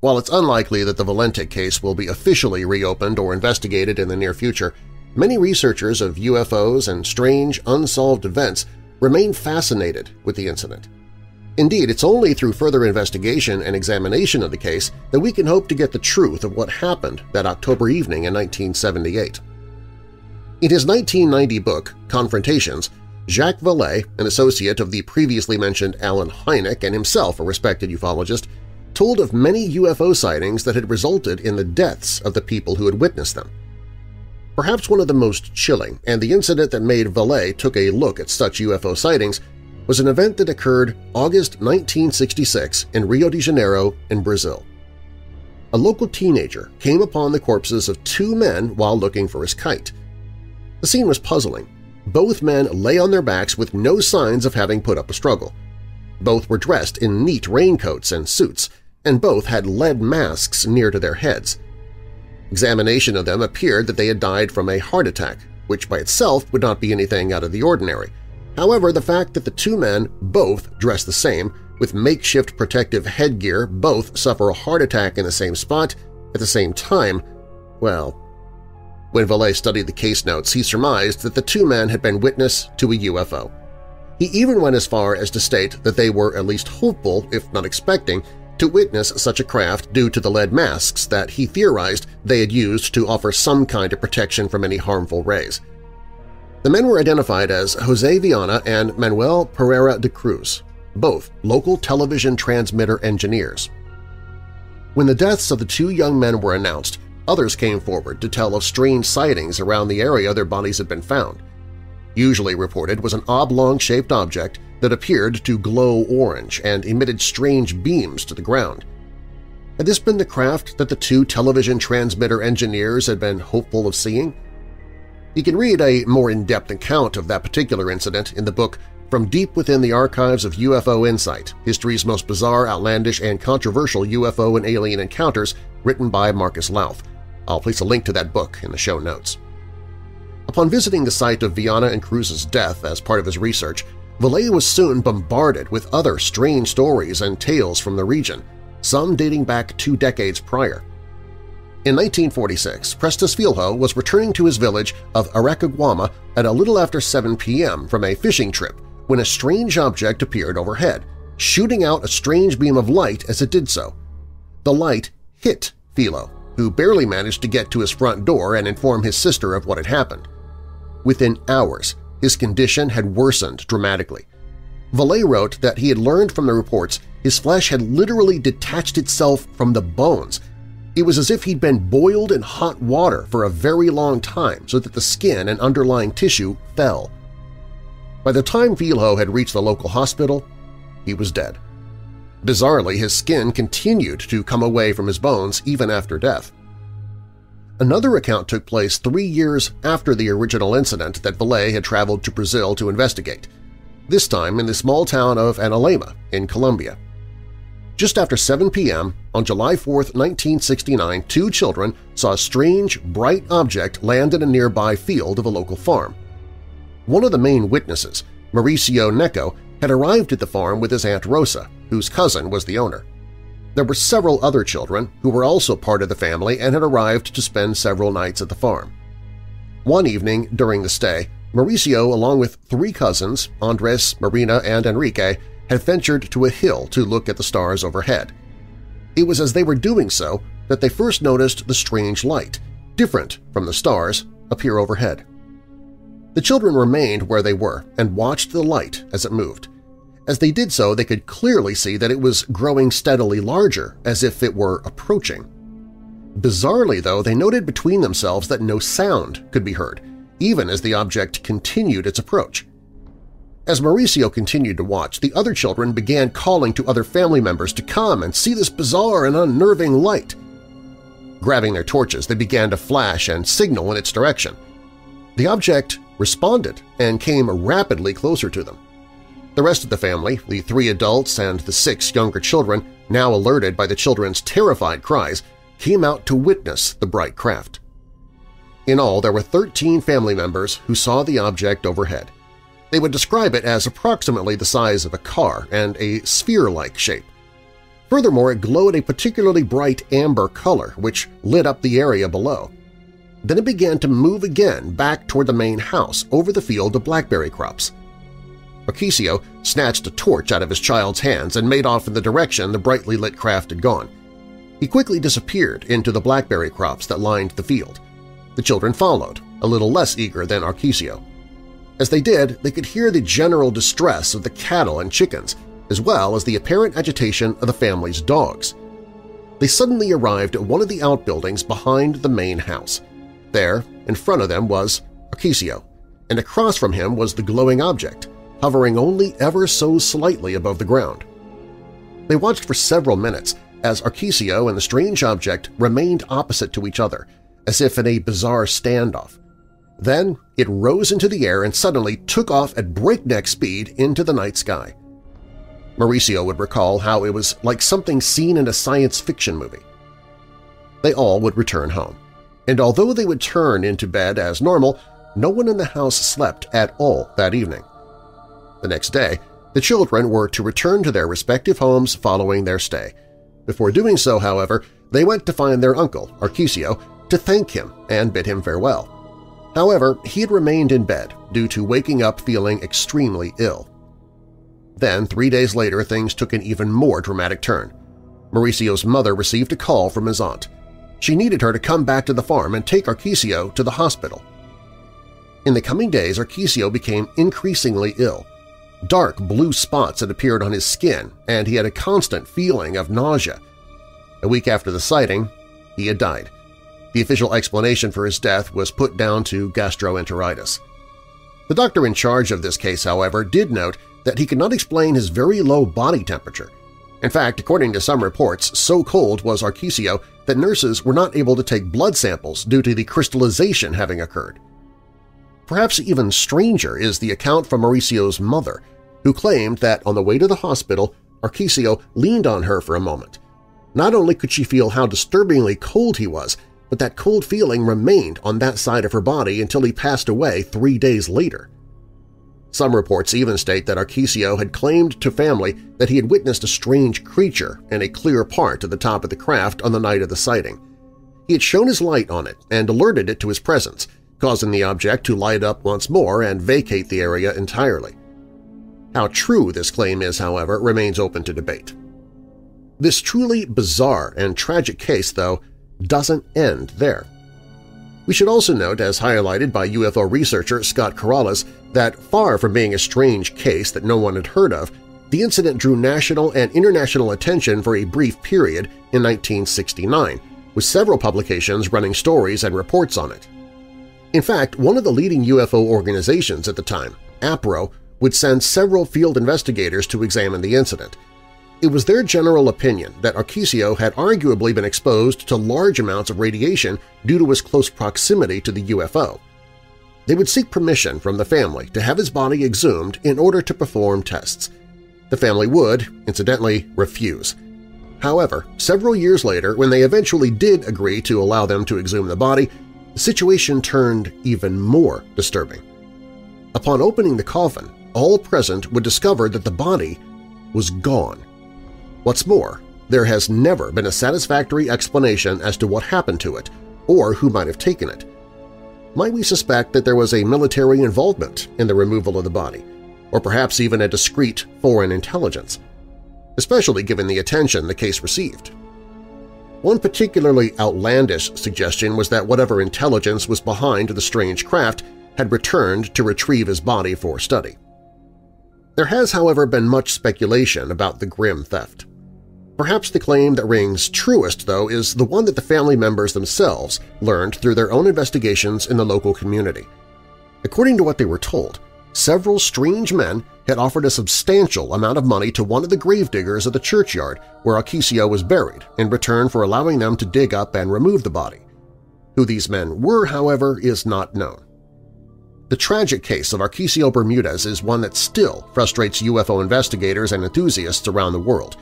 While it's unlikely that the Valentich case will be officially reopened or investigated in the near future, many researchers of UFOs and strange, unsolved events remain fascinated with the incident. Indeed, it's only through further investigation and examination of the case that we can hope to get the truth of what happened that October evening in 1978. In his 1990 book, Confrontations, Jacques Vallée, an associate of the previously mentioned Allen Hynek and himself a respected ufologist, told of many UFO sightings that had resulted in the deaths of the people who had witnessed them. Perhaps one of the most chilling, and the incident that made Vallée took a look at such UFO sightings, was an event that occurred August 1966 in Rio de Janeiro in Brazil. A local teenager came upon the corpses of two men while looking for his kite. The scene was puzzling. Both men lay on their backs with no signs of having put up a struggle. Both were dressed in neat raincoats and suits, and both had lead masks near to their heads. Examination of them appeared that they had died from a heart attack, which by itself would not be anything out of the ordinary. However, the fact that the two men, both dress the same, with makeshift protective headgear, both suffer a heart attack in the same spot at the same time, well… When Vallée studied the case notes, he surmised that the two men had been witness to a UFO. He even went as far as to state that they were at least hopeful, if not expecting, to witness such a craft due to the lead masks that he theorized they had used to offer some kind of protection from any harmful rays. The men were identified as Jose Viana and Manuel Pereira de Cruz, both local television transmitter engineers. When the deaths of the two young men were announced, others came forward to tell of strange sightings around the area their bodies had been found. Usually reported was an oblong-shaped object that appeared to glow orange and emitted strange beams to the ground. Had this been the craft that the two television transmitter engineers had been hopeful of seeing? You can read a more in-depth account of that particular incident in the book From Deep Within the Archives of UFO Insight, History's Most Bizarre, Outlandish, and Controversial UFO and Alien Encounters, written by Marcus Lowth. I'll place a link to that book in the show notes. Upon visiting the site of Viana and Cruz's death as part of his research, Vallée was soon bombarded with other strange stories and tales from the region, some dating back two decades prior. In 1946, Prestes Filho was returning to his village of Aracaguama at a little after 7 p.m. from a fishing trip when a strange object appeared overhead, shooting out a strange beam of light as it did so. The light hit Filho, who barely managed to get to his front door and inform his sister of what had happened. Within hours, his condition had worsened dramatically. Vallée wrote that he had learned from the reports his flesh had literally detached itself from the bones. It was as if he'd been boiled in hot water for a very long time so that the skin and underlying tissue fell. By the time Filho had reached the local hospital, he was dead. Bizarrely, his skin continued to come away from his bones even after death. Another account took place three years after the original incident that Vallée had traveled to Brazil to investigate, this time in the small town of Anolaima in Colombia. Just after 7 p.m. on July 4, 1969, two children saw a strange, bright object land in a nearby field of a local farm. One of the main witnesses, Mauricio Neco, had arrived at the farm with his Aunt Rosa, whose cousin was the owner. There were several other children who were also part of the family and had arrived to spend several nights at the farm. One evening during the stay, Mauricio, along with three cousins, Andres, Marina, and Enrique, had ventured to a hill to look at the stars overhead. It was as they were doing so that they first noticed the strange light, different from the stars, appear overhead. The children remained where they were and watched the light as it moved. As they did so, they could clearly see that it was growing steadily larger, as if it were approaching. Bizarrely, though, they noted between themselves that no sound could be heard, even as the object continued its approach. As Mauricio continued to watch, the other children began calling to other family members to come and see this bizarre and unnerving light. Grabbing their torches, they began to flash and signal in its direction. The object responded and came rapidly closer to them. The rest of the family, the three adults and the six younger children, now alerted by the children's terrified cries, came out to witness the bright craft. In all, there were 13 family members who saw the object overhead. They would describe it as approximately the size of a car and a sphere-like shape. Furthermore, it glowed a particularly bright amber color which lit up the area below. Then it began to move again back toward the main house over the field of blackberry crops. Mercutio snatched a torch out of his child's hands and made off in the direction the brightly lit craft had gone. He quickly disappeared into the blackberry crops that lined the field. The children followed, a little less eager than Arquesio. As they did, they could hear the general distress of the cattle and chickens, as well as the apparent agitation of the family's dogs. They suddenly arrived at one of the outbuildings behind the main house. There, in front of them, was Arquisio, and across from him was the glowing object, hovering only ever so slightly above the ground. They watched for several minutes as Arquisio and the strange object remained opposite to each other, as if in a bizarre standoff. Then it rose into the air and suddenly took off at breakneck speed into the night sky. Mauricio would recall how it was like something seen in a science fiction movie. They all would return home, and although they would turn into bed as normal, no one in the house slept at all that evening. The next day, the children were to return to their respective homes following their stay. Before doing so, however, they went to find their uncle, Arquisio, to thank him and bid him farewell. However, he had remained in bed due to waking up feeling extremely ill. Then, three days later, things took an even more dramatic turn. Mauricio's mother received a call from his aunt. She needed her to come back to the farm and take Arquisio to the hospital. In the coming days, Arquisio became increasingly ill. Dark blue spots had appeared on his skin, and he had a constant feeling of nausea. A week after the sighting, he had died. The official explanation for his death was put down to gastroenteritis. The doctor in charge of this case, however, did note that he could not explain his very low body temperature. In fact, according to some reports, so cold was Arquisio that nurses were not able to take blood samples due to the crystallization having occurred. Perhaps even stranger is the account from Mauricio's mother, who claimed that on the way to the hospital, Arquisio leaned on her for a moment. Not only could she feel how disturbingly cold he was, but that cold feeling remained on that side of her body until he passed away three days later. Some reports even state that Arquisio had claimed to family that he had witnessed a strange creature in a clear part at the top of the craft on the night of the sighting. He had shone his light on it and alerted it to his presence, causing the object to light up once more and vacate the area entirely. How true this claim is, however, remains open to debate. This truly bizarre and tragic case, though, doesn't end there. We should also note, as highlighted by UFO researcher Scott Corrales, that far from being a strange case that no one had heard of, the incident drew national and international attention for a brief period in 1969, with several publications running stories and reports on it. In fact, one of the leading UFO organizations at the time, APRO, would send several field investigators to examine the incident. It was their general opinion that Arquisio had arguably been exposed to large amounts of radiation due to his close proximity to the UFO. They would seek permission from the family to have his body exhumed in order to perform tests. The family would, incidentally, refuse. However, several years later, when they eventually did agree to allow them to exhume the body, the situation turned even more disturbing. Upon opening the coffin, all present would discover that the body was gone. What's more, there has never been a satisfactory explanation as to what happened to it or who might have taken it. Might we suspect that there was a military involvement in the removal of the body, or perhaps even a discreet foreign intelligence, especially given the attention the case received? One particularly outlandish suggestion was that whatever intelligence was behind the strange craft had returned to retrieve his body for study. There has, however, been much speculation about the grim theft. Perhaps the claim that rings truest, though, is the one that the family members themselves learned through their own investigations in the local community. According to what they were told, several strange men had offered a substantial amount of money to one of the gravediggers at the churchyard where Arquisio was buried in return for allowing them to dig up and remove the body. Who these men were, however, is not known. The tragic case of Arquisio Bermudez is one that still frustrates UFO investigators and enthusiasts around the world.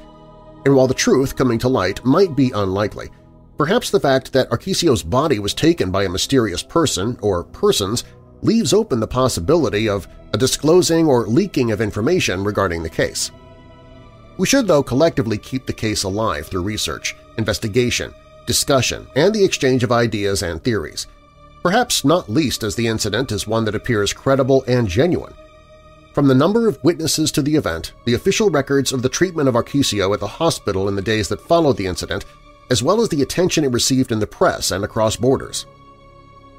And while the truth coming to light might be unlikely, perhaps the fact that Arquisio's body was taken by a mysterious person or persons leaves open the possibility of a disclosing or leaking of information regarding the case. We should, though, collectively keep the case alive through research, investigation, discussion, and the exchange of ideas and theories, perhaps not least as the incident is one that appears credible and genuine. From the number of witnesses to the event, the official records of the treatment of Arquisio at the hospital in the days that followed the incident, as well as the attention it received in the press and across borders.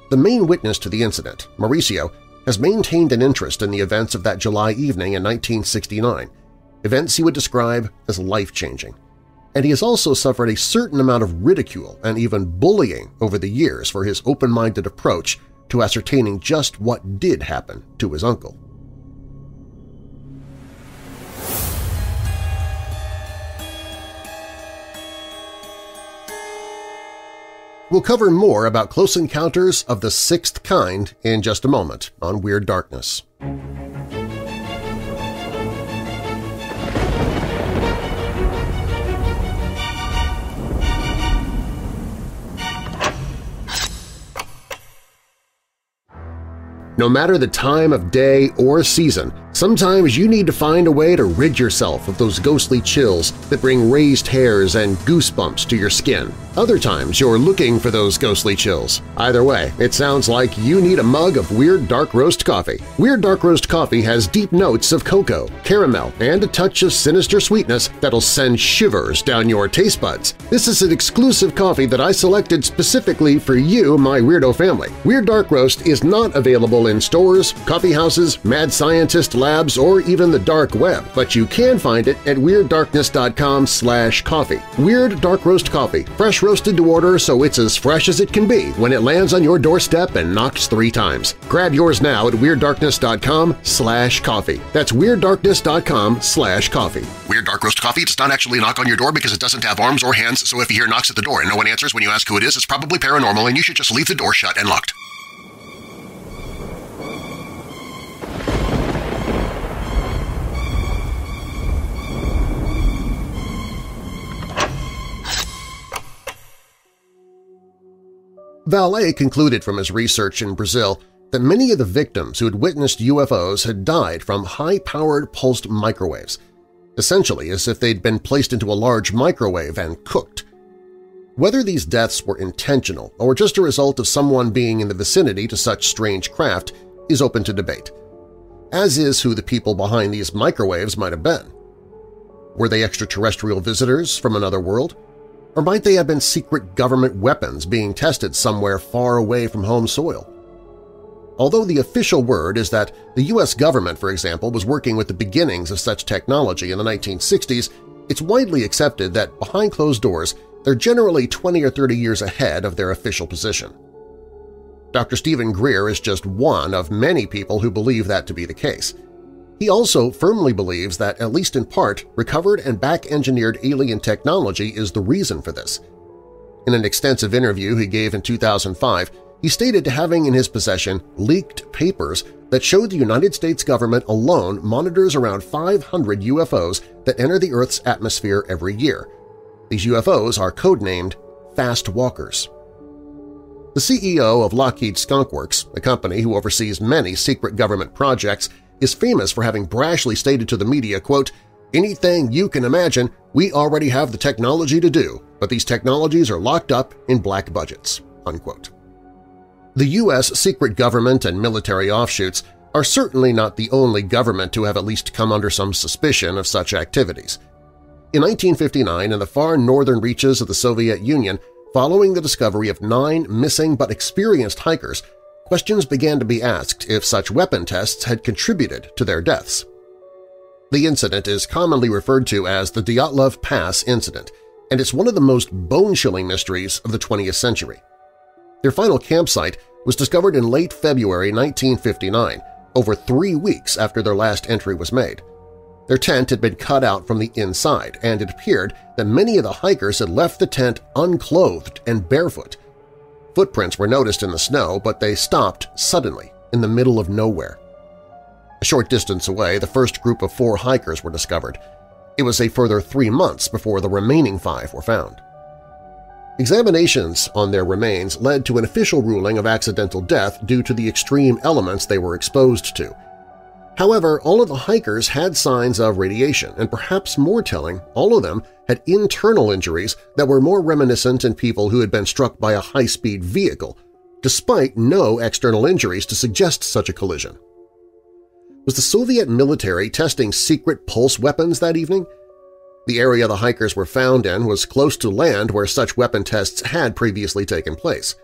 The main witness to the incident, Mauricio, has maintained an interest in the events of that July evening in 1969, events he would describe as life-changing. And he has also suffered a certain amount of ridicule and even bullying over the years for his open-minded approach to ascertaining just what did happen to his uncle. We'll cover more about Close Encounters of the Sixth Kind in just a moment on Weird Darkness. No matter the time of day or season, Sometimes you need to find a way to rid yourself of those ghostly chills that bring raised hairs and goosebumps to your skin. Other times you're looking for those ghostly chills. Either way, it sounds like you need a mug of Weird Dark Roast coffee. Weird Dark Roast coffee has deep notes of cocoa, caramel, and a touch of sinister sweetness that'll send shivers down your taste buds. This is an exclusive coffee that I selected specifically for you, my weirdo family. Weird Dark Roast is not available in stores, coffee houses, mad scientist labs, or even the dark web, but you can find it at WeirdDarkness.com slash coffee. Weird Dark Roast Coffee, fresh roasted to order so it's as fresh as it can be when it lands on your doorstep and knocks three times. Grab yours now at WeirdDarkness.com slash coffee. That's WeirdDarkness.com slash coffee. Weird Dark Roast Coffee does not actually knock on your door because it doesn't have arms or hands, so if you hear knocks at the door and no one answers when you ask who it is, it's probably paranormal and you should just leave the door shut and locked. Vallée concluded from his research in Brazil that many of the victims who had witnessed UFOs had died from high-powered pulsed microwaves, essentially as if they'd been placed into a large microwave and cooked. Whether these deaths were intentional or just a result of someone being in the vicinity to such strange craft is open to debate, as is who the people behind these microwaves might have been. Were they extraterrestrial visitors from another world? Or might they have been secret government weapons being tested somewhere far away from home soil? Although the official word is that the U.S. government, for example, was working with the beginnings of such technology in the 1960s, it's widely accepted that behind closed doors they're generally 20 or 30 years ahead of their official position. Dr. Steven Greer is just one of many people who believe that to be the case. He also firmly believes that, at least in part, recovered and back-engineered alien technology is the reason for this. In an extensive interview he gave in 2005, he stated to having in his possession leaked papers that showed the United States government alone monitors around 500 UFOs that enter the Earth's atmosphere every year. These UFOs are codenamed Fast Walkers. The CEO of Lockheed Skunk Works, a company who oversees many secret government projects, is famous for having brashly stated to the media, quote, Anything you can imagine, we already have the technology to do, but these technologies are locked up in black budgets." Unquote. The U.S. secret government and military offshoots are certainly not the only government to have at least come under some suspicion of such activities. In 1959, in the far northern reaches of the Soviet Union, following the discovery of nine missing but experienced hikers, questions began to be asked if such weapon tests had contributed to their deaths. The incident is commonly referred to as the Dyatlov Pass incident, and it's one of the most bone-chilling mysteries of the 20th century. Their final campsite was discovered in late February 1959, over three weeks after their last entry was made. Their tent had been cut out from the inside, and it appeared that many of the hikers had left the tent unclothed and barefoot, Footprints were noticed in the snow, but they stopped suddenly in the middle of nowhere. A short distance away, the first group of four hikers were discovered. It was a further three months before the remaining five were found. Examinations on their remains led to an official ruling of accidental death due to the extreme elements they were exposed to, However, all of the hikers had signs of radiation, and perhaps more telling, all of them had internal injuries that were more reminiscent in people who had been struck by a high-speed vehicle, despite no external injuries to suggest such a collision. Was the Soviet military testing secret pulse weapons that evening? The area the hikers were found in was close to land where such weapon tests had previously taken place.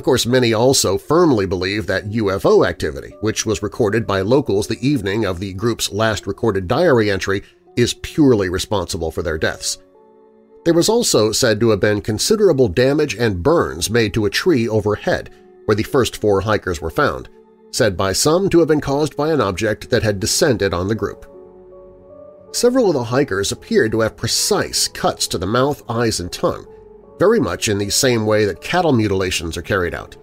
Of course, many also firmly believe that UFO activity, which was recorded by locals the evening of the group's last recorded diary entry, is purely responsible for their deaths. There was also said to have been considerable damage and burns made to a tree overhead where the first four hikers were found, said by some to have been caused by an object that had descended on the group. Several of the hikers appeared to have precise cuts to the mouth, eyes, and tongue, very much in the same way that cattle mutilations are carried out.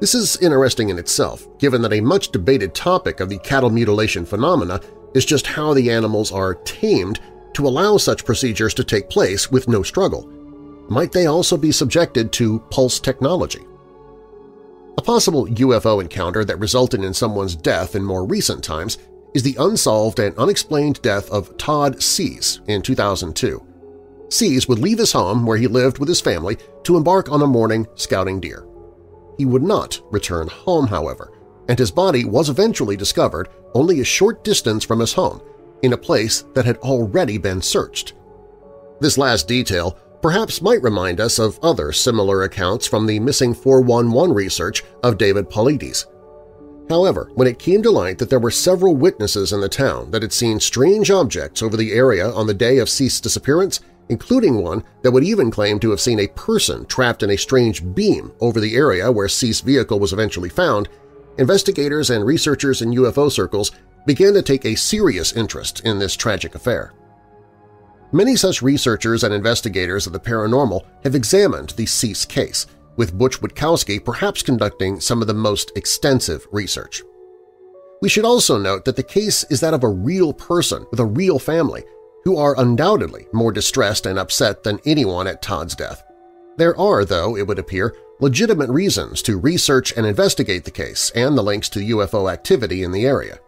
This is interesting in itself, given that a much debated topic of the cattle mutilation phenomena is just how the animals are tamed to allow such procedures to take place with no struggle. Might they also be subjected to pulse technology? A possible UFO encounter that resulted in someone's death in more recent times is the unsolved and unexplained death of Todd Sees in 2002. Sees would leave his home where he lived with his family to embark on a morning scouting deer. He would not return home, however, and his body was eventually discovered only a short distance from his home, in a place that had already been searched. This last detail perhaps might remind us of other similar accounts from the Missing 411 research of David Paulides. However, when it came to light that there were several witnesses in the town that had seen strange objects over the area on the day of Sees's disappearance, including one that would even claim to have seen a person trapped in a strange beam over the area where Sees's vehicle was eventually found, investigators and researchers in UFO circles began to take a serious interest in this tragic affair. Many such researchers and investigators of the paranormal have examined the Sees case, with Butch Witkowski perhaps conducting some of the most extensive research. We should also note that the case is that of a real person with a real family who are undoubtedly more distressed and upset than anyone at Todd's death. There are, though, it would appear, legitimate reasons to research and investigate the case and the links to UFO activity in the area.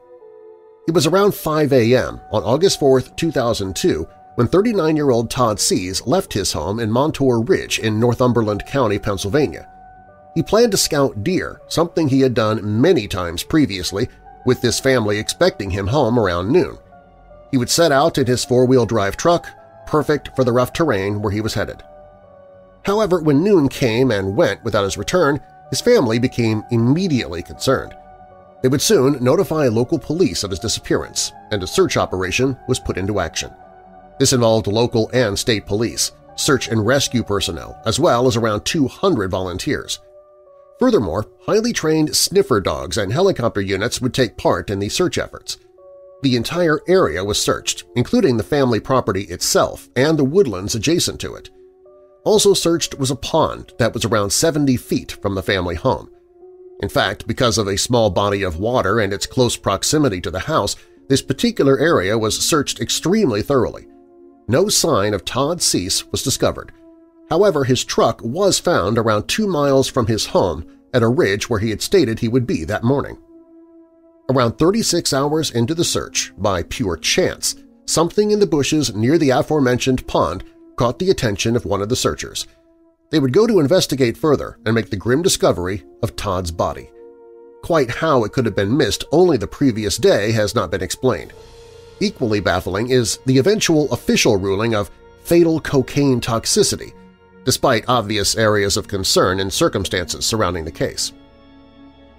It was around 5 a.m. on August 4, 2002 when 39-year-old Todd Sees left his home in Montour Ridge in Northumberland County, Pennsylvania. He planned to scout deer, something he had done many times previously, with this family expecting him home around noon. He would set out in his four-wheel drive truck, perfect for the rough terrain where he was headed. However, when noon came and went without his return, his family became immediately concerned. They would soon notify local police of his disappearance, and a search operation was put into action. This involved local and state police, search and rescue personnel, as well as around 200 volunteers. Furthermore, highly trained sniffer dogs and helicopter units would take part in the search efforts. The entire area was searched, including the family property itself and the woodlands adjacent to it. Also searched was a pond that was around 70 feet from the family home. In fact, because of a small body of water and its close proximity to the house, this particular area was searched extremely thoroughly. No sign of Todd Sees was discovered. However, his truck was found around two miles from his home at a ridge where he had stated he would be that morning. Around 36 hours into the search, by pure chance, something in the bushes near the aforementioned pond caught the attention of one of the searchers. They would go to investigate further and make the grim discovery of Todd's body. Quite how it could have been missed only the previous day has not been explained. Equally baffling is the eventual official ruling of fatal cocaine toxicity, despite obvious areas of concern and circumstances surrounding the case.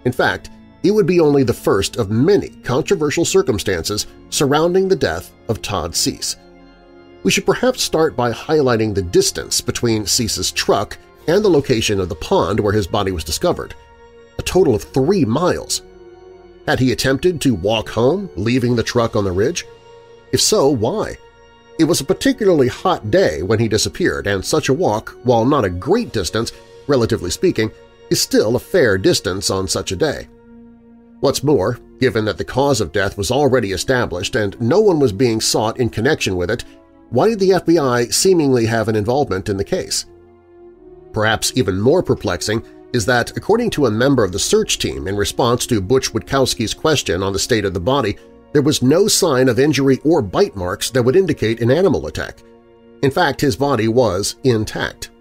In fact, it would be only the first of many controversial circumstances surrounding the death of Todd Sees. We should perhaps start by highlighting the distance between Sees's truck and the location of the pond where his body was discovered, a total of three miles. Had he attempted to walk home, leaving the truck on the ridge? If so, why? It was a particularly hot day when he disappeared, and such a walk, while not a great distance, relatively speaking, is still a fair distance on such a day. What's more, given that the cause of death was already established and no one was being sought in connection with it, why did the FBI seemingly have an involvement in the case? Perhaps even more perplexing is that, according to a member of the search team in response to Butch Witkowski's question on the state of the body, there was no sign of injury or bite marks that would indicate an animal attack. In fact, his body was intact.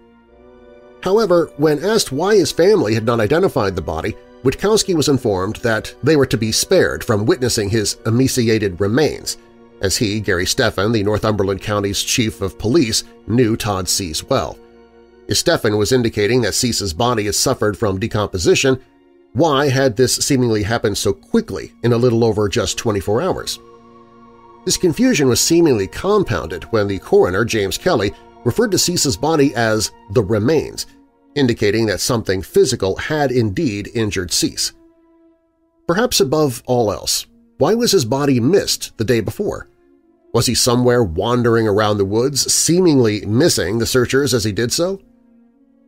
However, when asked why his family had not identified the body, Witkowski was informed that they were to be spared from witnessing his emaciated remains, as he, Gary Stephan, the Northumberland County's chief of police, knew Todd Sees well. If Stefan was indicating that Sees's body had suffered from decomposition, why had this seemingly happened so quickly in a little over just 24 hours? This confusion was seemingly compounded when the coroner, James Kelly, referred to Sees's body as the remains, indicating that something physical had indeed injured Sees. Perhaps above all else, why was his body missed the day before? Was he somewhere wandering around the woods, seemingly missing the searchers as he did so?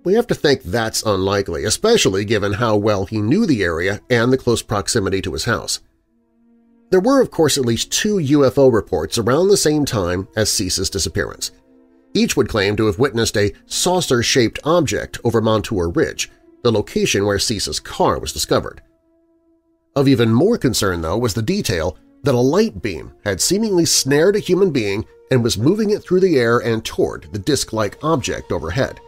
We have to think that's unlikely, especially given how well he knew the area and the close proximity to his house. There were, of course, at least two UFO reports around the same time as Sees's disappearance. Each would claim to have witnessed a saucer-shaped object over Montour Ridge, the location where Sees's car was discovered. Of even more concern, though, was the detail that a light beam had seemingly snared a human being and was moving it through the air and toward the disc-like object overhead.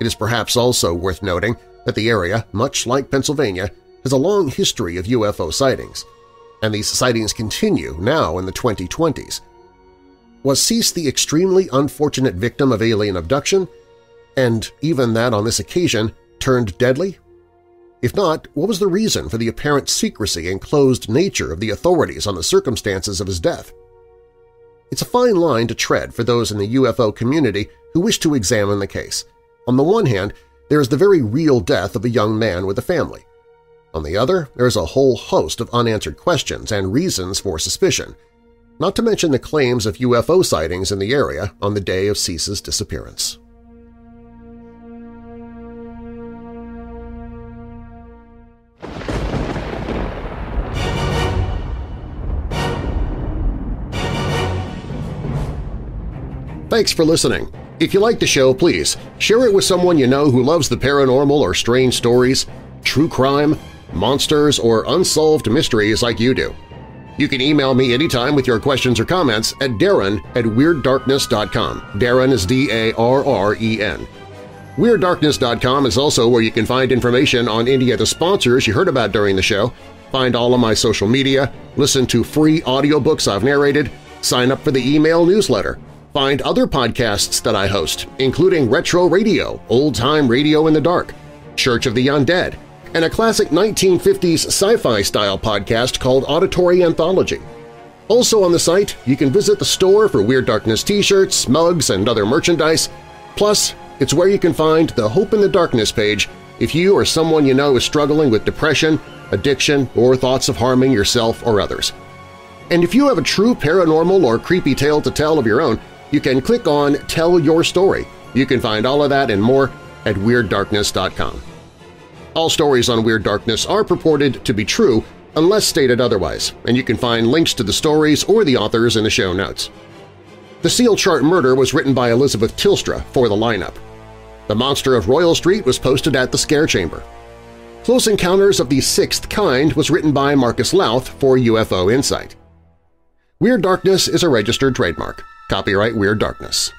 It is perhaps also worth noting that the area, much like Pennsylvania, has a long history of UFO sightings, and these sightings continue now in the 2020s. Was Cease the extremely unfortunate victim of alien abduction, and even that on this occasion turned deadly? If not, what was the reason for the apparent secrecy and closed nature of the authorities on the circumstances of his death? It's a fine line to tread for those in the UFO community who wish to examine the case – on the one hand, there is the very real death of a young man with a family. On the other, there is a whole host of unanswered questions and reasons for suspicion, not to mention the claims of UFO sightings in the area on the day of Cease's disappearance. Thanks for listening. If you like the show, please share it with someone you know who loves the paranormal or strange stories, true crime, monsters, or unsolved mysteries like you do. You can email me anytime with your questions or comments at darren at WeirdDarkness.com. Darren is D-A-R-R-E-N. WeirdDarkness.com is also where you can find information on any of the sponsors you heard about during the show, find all of my social media, listen to free audiobooks I've narrated, sign up for the email newsletter, Find other podcasts that I host, including Retro Radio, Old Time Radio in the Dark, Church of the Undead, and a classic 1950s sci-fi style podcast called Auditory Anthology. Also on the site, you can visit the store for Weird Darkness t-shirts, mugs, and other merchandise. Plus, it's where you can find the Hope in the Darkness page if you or someone you know is struggling with depression, addiction, or thoughts of harming yourself or others. And if you have a true paranormal or creepy tale to tell of your own, you can click on Tell Your Story. You can find all of that and more at WeirdDarkness.com. All stories on Weird Darkness are purported to be true unless stated otherwise, and you can find links to the stories or the authors in the show notes. The Seal Chart Murder was written by Elisabeth Tilstra for the lineup. The Monster of Royal Street was posted at the Scare Chamber. Close Encounters of the Sixth Kind was written by Marcus Lowth for UFO Insight. Weird Darkness is a registered trademark. Copyright Weird Darkness.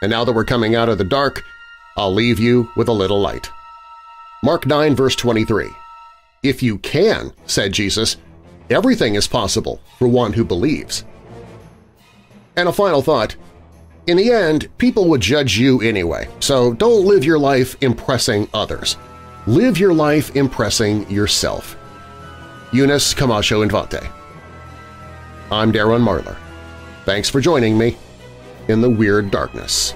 And now that we're coming out of the dark, I'll leave you with a little light. Mark 9 verse 23 If you can, said Jesus, everything is possible for one who believes. And a final thought, in the end, people would judge you anyway, so don't live your life impressing others. Live your life impressing yourself. Eunice Camacho Infante. I'm Darren Marlar. Thanks for joining me in the Weird Darkness.